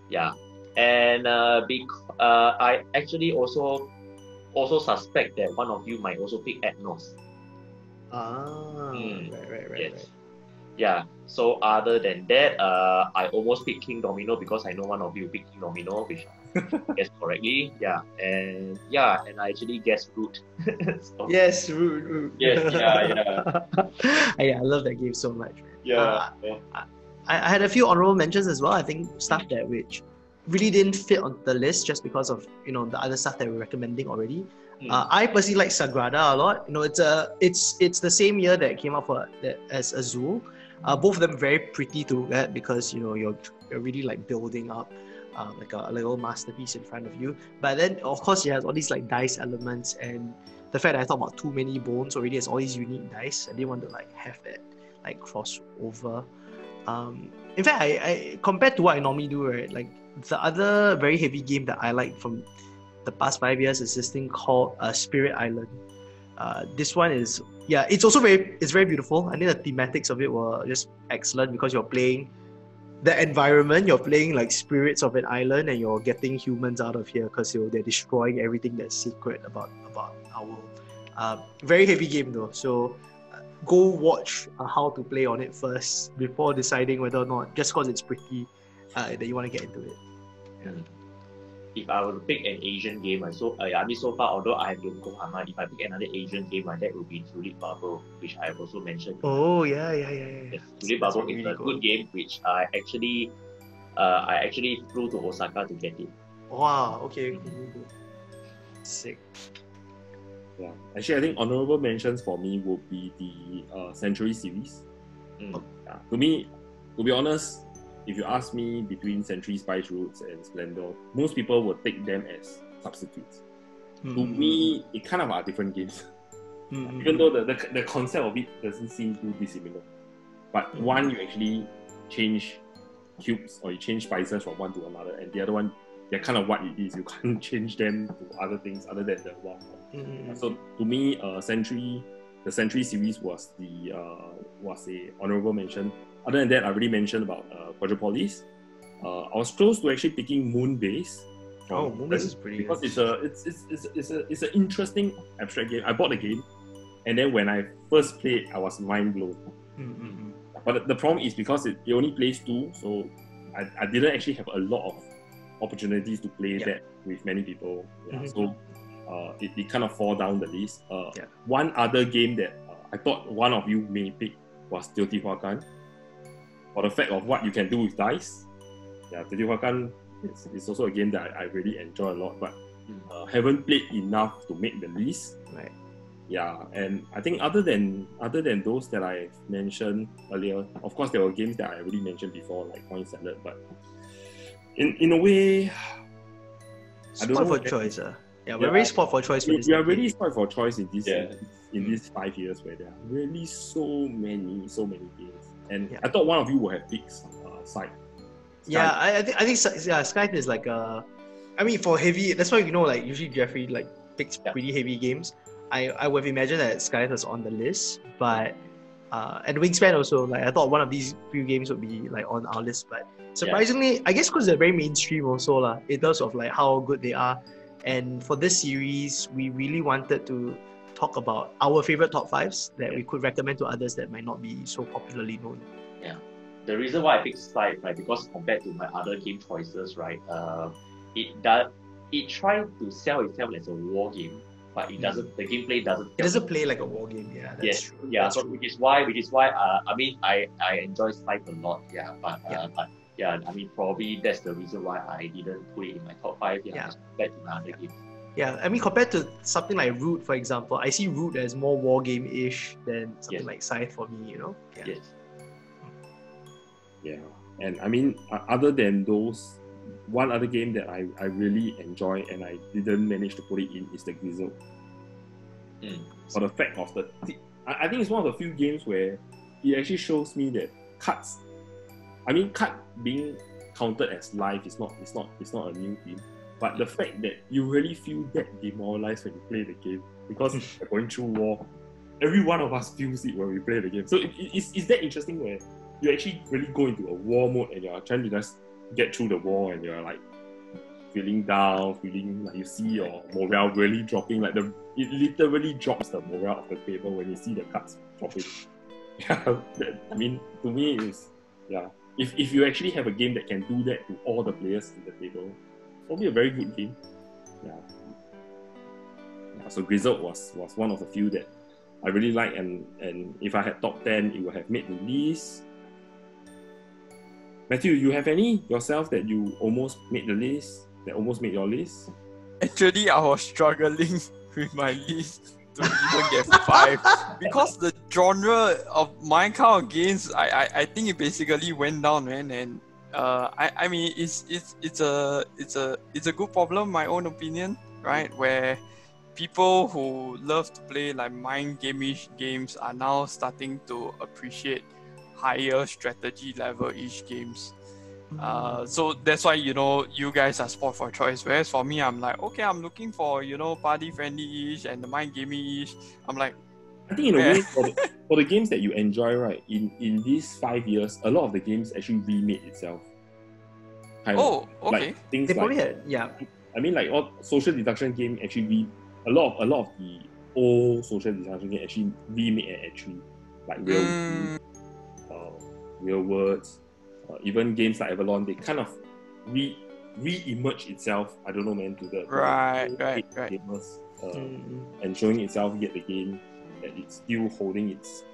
Yeah, and uh, bec- uh, I actually also also suspect that one of you might also pick Ethnos. Ah, Mm. right, right, right, Yes. right. Yeah. So other than that, uh, I almost picked Kingdomino because I know one of you picked Kingdomino, which I guessed correctly. Yeah, and yeah, and I actually guessed Root. So- Yes, root, root Yes, yeah, yeah. yeah, I love that game so much. Yeah. Uh, yeah. I, I had a few honorable mentions as well. I think stuff that which really didn't fit on the list just because of you know the other stuff that we're recommending already. Mm. Uh, I personally like Sagrada a lot. You know, it's a it's it's the same year that came out for that as Azul. Uh, both of them very pretty to look at because you know you're you're really like building up uh, like a, a little masterpiece in front of you. But then of course it has all these like dice elements and the fact that I thought about too many bones already has all these unique dice. I didn't want to like have that like crossover. Um, in fact, I, I compared to what I normally do, right? Like the other very heavy game that I like from the past five years is this thing called uh, Spirit Island. Uh, this one is yeah, it's also very it's very beautiful. I think the thematics of it were just excellent because you're playing the environment, you're playing like spirits of an island, and you're getting humans out of here because you they're destroying everything that's secret about about our world. Uh, very heavy game though, so uh, go watch uh, how to play on it first before deciding whether or not just because it's pretty uh, that you want to get into it. If I were to pick an Asian game, I so uh, I mean so far, although I have Yokohama, if I pick another Asian game, uh, that would be Tulip Bubble, which I have also mentioned. Oh yeah, yeah, yeah, yeah. Yes, Tulip Bubble is a good. good game, which I actually, uh, I actually flew to Osaka to get it. Wow. Okay. cool, cool, cool. Sick. Yeah. Actually, I think honorable mentions for me would be the uh, Century series. Mm. Yeah. To me, to be honest, if you ask me between Century Spice Road and Splendor, most people would take them as substitutes. To Mm, me, it kind of are different games. mm, mm, Even though the, the, the concept of it doesn't seem too dissimilar. But Mm. one, you actually change cubes or you change spices from one to another, and the other one, they're kind of what it is. You can't change them to other things other than the one. Mm, mm, mm. So to me, uh, Century, the Century series was the uh, was a honorable mention. Other than that, I already mentioned about uh, Quadropolis. Uh, I was close to actually picking Moonbase. Oh, Moonbase is pretty because good. it's a it's it's it's it's a it's an interesting abstract game. I bought the game, and then when I first played, I was mind blown. Mm, mm. But the, problem is because it, it only plays two, so I, I didn't actually have a lot of opportunities to play Yeah. that with many people. Yeah, Mhm. So uh, it, it kind of fall down the list. Uh, Yeah. One other game that uh, I thought one of you may pick was Teotihuacan. For the fact of what you can do with dice. Yeah, Teotihuacan is, is also a game that I, I really enjoy a lot, but uh, haven't played enough to make the list Right. yeah and i think other than other than those that i mentioned earlier of course there were games that i already mentioned before like Point Salad but in in a way I don't Spot know for what- choice, uh. Yeah, we're Yeah. very spot for choice We, we are really spoiled for choice in this Yeah. in these five years where there are really so many so many games and Yeah. i thought one of you would have picked uh, Scythe Yeah, I, I think I think Sky- yeah, Scythe is like uh, I mean for heavy. That's why you know like usually Geoffrey like picks Yeah. pretty heavy games. I, I would imagine that Skylight was on the list, but uh, and Wingspan also like I thought one of these few games would be like on our list, but surprisingly, I guess because they're very mainstream also lah, in terms of like how good they are. And for this series, we really wanted to talk about our favorite top fives that we could recommend to others that might not be so popularly known. Yeah. The reason why I picked Scythe, right, because compared to my other game choices, right, uh, it does it tried to sell itself as a war game, but it doesn't. The gameplay doesn't. It doesn't play like a war game. Yeah. That's yes. True. Yeah. That's So true. which is why, which is why, uh, I mean, I I enjoy Scythe a lot. Yeah. But uh, Yeah. but yeah, I mean, probably that's the reason why I didn't put it in my top five. Yeah. Yeah. Compared to my other games. Yeah, I mean, compared to something like Root, for example, I see Root as more war game ish than something Yes. like Scythe for me. You know. Yeah. Yes. Yeah, and I mean, other than those, one other game that I, I really enjoy and I didn't manage to put it in is the Grizzled. Mm. For the fact of the, I, I think it's one of the few games where it actually shows me that cards, I mean, card being counted as life is not, it's not, it's not a new thing. But the fact that you really feel that demoralized when you play the game because you're going through war, every one of us feels it when we play the game. So it, it- it's, it's that interesting where you actually really go into a war mode and you're trying to just get through the war and you're like feeling down, feeling like you see your morale really dropping. Like the it literally drops the morale of the table when you see the cards dropping. Yeah, that, I mean to me is yeah. If, if you actually have a game that can do that to all the players in the table, probably a very good game. Yeah. yeah so Grizzled was was one of the few that I really like and and if I had top ten, it would have made the list. Matthew, you have any yourself that you almost made the list? That almost made your list? Actually, I was struggling with my list to even get five because the genre of of games, I, I, I think it basically went down, man. And uh, I, I mean, it's it's it's a it's a it's a good problem, my own opinion, right? Where people who love to play like mind gameish games are now starting to appreciate higher strategy level ish games. Uh, so that's why you know you guys are sport for choice. Whereas for me, I'm like, okay, I'm looking for you know party friendly ish and the mind gaming ish. I'm like, I think in a Yeah. way for the, for the games that you enjoy, right? In in these five years, a lot of the games actually remade itself. Kind of. oh, okay, Like things They like had yeah. I mean, like all social deduction game actually re, a lot of a lot of the old social deduction game actually remade and actually like real Mm, uh, Werewords, uh, even games like Avalon, they kind of re re-emerge itself. I don't know, man, to the to Right, right, age right. gamers, uh, Mm, and showing itself yet again that it's still holding its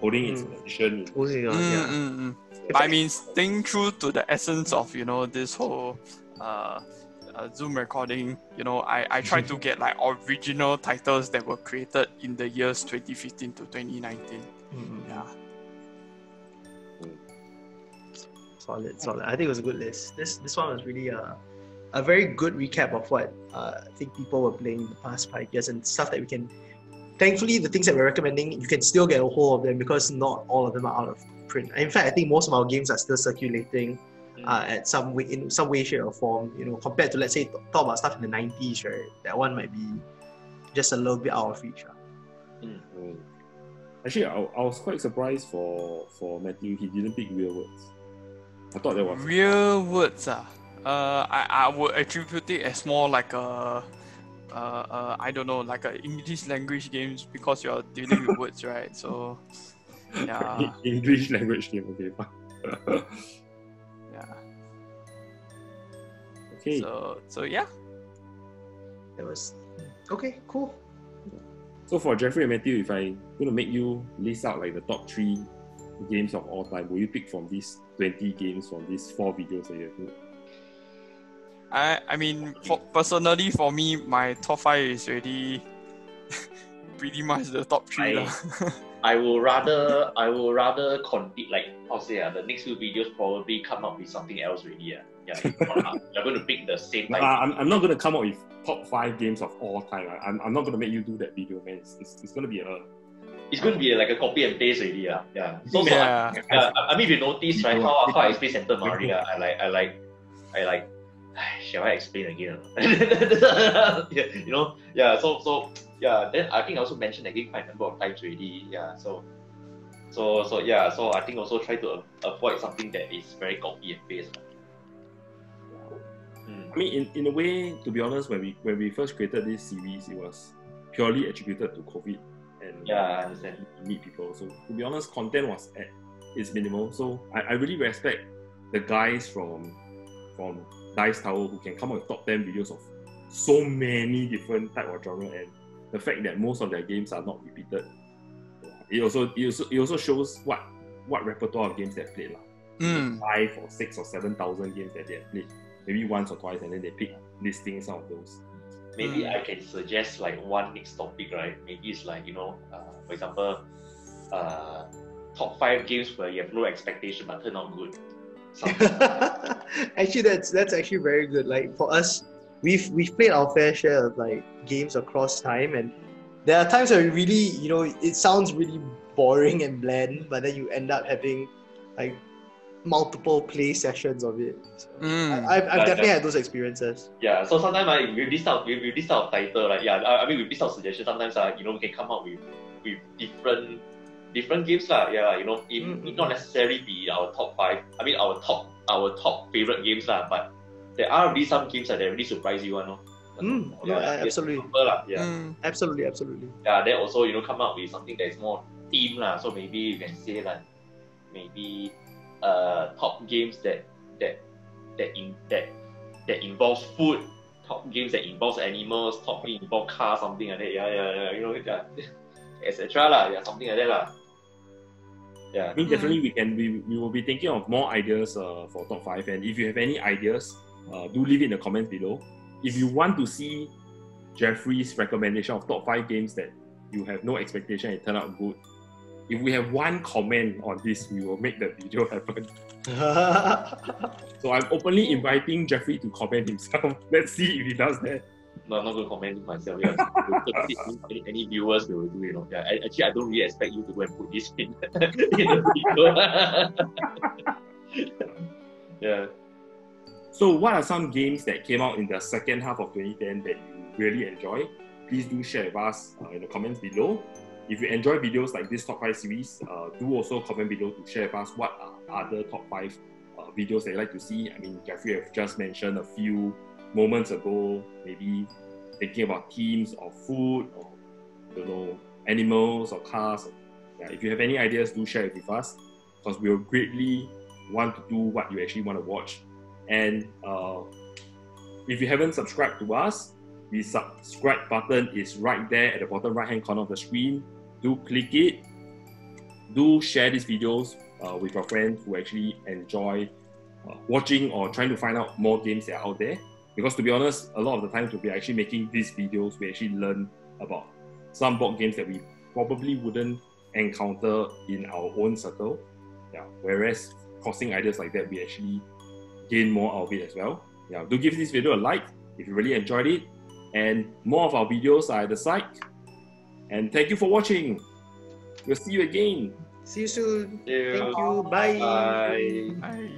holding its Mm. position. in- Moving on, mm, yeah. mm, mm. But I mean, staying true to the essence of you know this whole uh, uh, Zoom recording. You know, I I try to get like original titles that were created in the years 2015 to 2019. Mm, Yeah. Solid, solid. I think it was a good list. This this one was really a, a very good recap of what uh, I think people were playing in the past five years and stuff that we can. Thankfully, the things that we're recommending, you can still get a hold of them because not all of them are out of print. In fact, I think most of our games are still circulating uh, at some way, in some way, shape, or form. You know, compared to let's say talk about stuff in the '90s, right? That one might be just a little bit out of reach. ah. Mm. Actually, I, I was quite surprised for for Matthew. He didn't pick Werewords. I thought that was Werewords, ah. Uh, I, I would attribute it as more like a, uh, uh, I don't know, like a English language games because you're dealing with words, right? So, yeah, English language game. Okay, yeah. okay. So, so yeah. That was okay, cool. So for Geoffrey and Matthew, if I'm going to make you list out like the top three games of all time, will you pick from these 20 games from these four videos that you have made? I, I mean, for, personally, for me, my top five is already pretty much the top three. I- lah. I will rather I will rather compete like how to say uh, the next few videos probably come up with something else really. Uh. Yeah, if not, you're going to pick the same Uh. I'm, I'm not going to come up with top five games of all time. I, I'm, I'm not going to make you do that video, man. It's, it's, it's going to be a. It's going to be like a copy and paste already. Uh. Yeah. So, so yeah. I, uh, I mean, if you notice, right, how, how I explain Santa Maria, I like, I like, I like, shall I explain again? yeah, you know, yeah. So so yeah. Then I think I also mentioned again quite a number of times already. Yeah. So so so yeah. So I think also try to avoid something that is very copy and paste. Mm. I mean, in, in a way, to be honest, when we when we first created this series, it was purely attributed to COVID and Yeah, I understand. to meet people. So to be honest, content was at its minimal. So I, I really respect the guys from from Dice Tower who can come up with top ten videos of so many different type of genre and the fact that most of their games are not repeated. It also it also, it also shows what what repertoire of games they have played. lah. Mm. Five or six or seven thousand games that they have played. Maybe once or twice and then they pick listing some of those. Maybe Mm. I can suggest like one next topic, right? Maybe it's like you know, uh, for example, uh, top five games where you have no expectation but turn out good. Something like that. actually, that's that's actually very good. Like for us, we've we've played our fair share of like games across time, and there are times where we really, you know, it sounds really boring and bland, but then you end up having like multiple play sessions of it. So, Mm. I, I've, I've Yeah, definitely yeah. had those experiences. Yeah, so sometimes uh, with this type of, with, with this type of title, like yeah, I, I mean with this type of suggestion, sometimes uh, you know we can come up with with different different games lah. Yeah, you know, it Mm, need mm, not necessarily be our top five. I mean our top our top favorite games lah, but there are really some games that really surprise you, one, no? Mm, no, yeah, absolutely. Lah, yeah. Mm. Absolutely, absolutely. yeah, then also you know come up with something that is more theme lah. So maybe you can say like maybe uh top games that that that in that that involves food, top games that involves animals, top game involve cars, something like that. Yeah, yeah, yeah. You know, yeah, etc. lah. Yeah, something like that lah. Yeah. I mean, definitely we can we, we will be thinking of more ideas uh, for top five. And if you have any ideas, uh, do leave it in the comments below. If you want to see Geoffrey's recommendation of top five games that you have no expectation it turn out good, if we have one comment on this, we will make the video happen. So I'm openly inviting Geoffrey to comment himself. Let's see if he does that. No, I'm not going to comment myself. Yeah. any, any viewers will do, you know. Yeah, I, actually, I don't really expect you to go and put this in, in the video. yeah. So, what are some games that came out in the second half of 2010 that you really enjoy? Please do share with us uh, in the comments below. If you enjoy videos like this top 5 series, uh, do also comment below to share with us what are other top 5 uh, videos that you like to see. I mean, Geoffrey have just mentioned a few moments ago, maybe thinking about teams or food or, you know, animals or cars. Yeah, if you have any ideas, do share it with us because we'll greatly want to do what you actually want to watch. And uh, if you haven't subscribed to us, the subscribe button is right there at the bottom right hand corner of the screen. Do click it. Do share these videos uh, with your friends who actually enjoy uh, watching or trying to find out more games that are out there. Because to be honest, a lot of the times we'll be actually making these videos, we actually learn about some board games that we probably wouldn't encounter in our own circle. Yeah. Whereas crossing ideas like that, we actually gain more out of it as well. Yeah, do give this video a like if you really enjoyed it. And more of our videos are at the site. And thank you for watching. We'll see you again. See you soon. Yeah. Thank you. Bye. Bye. Bye.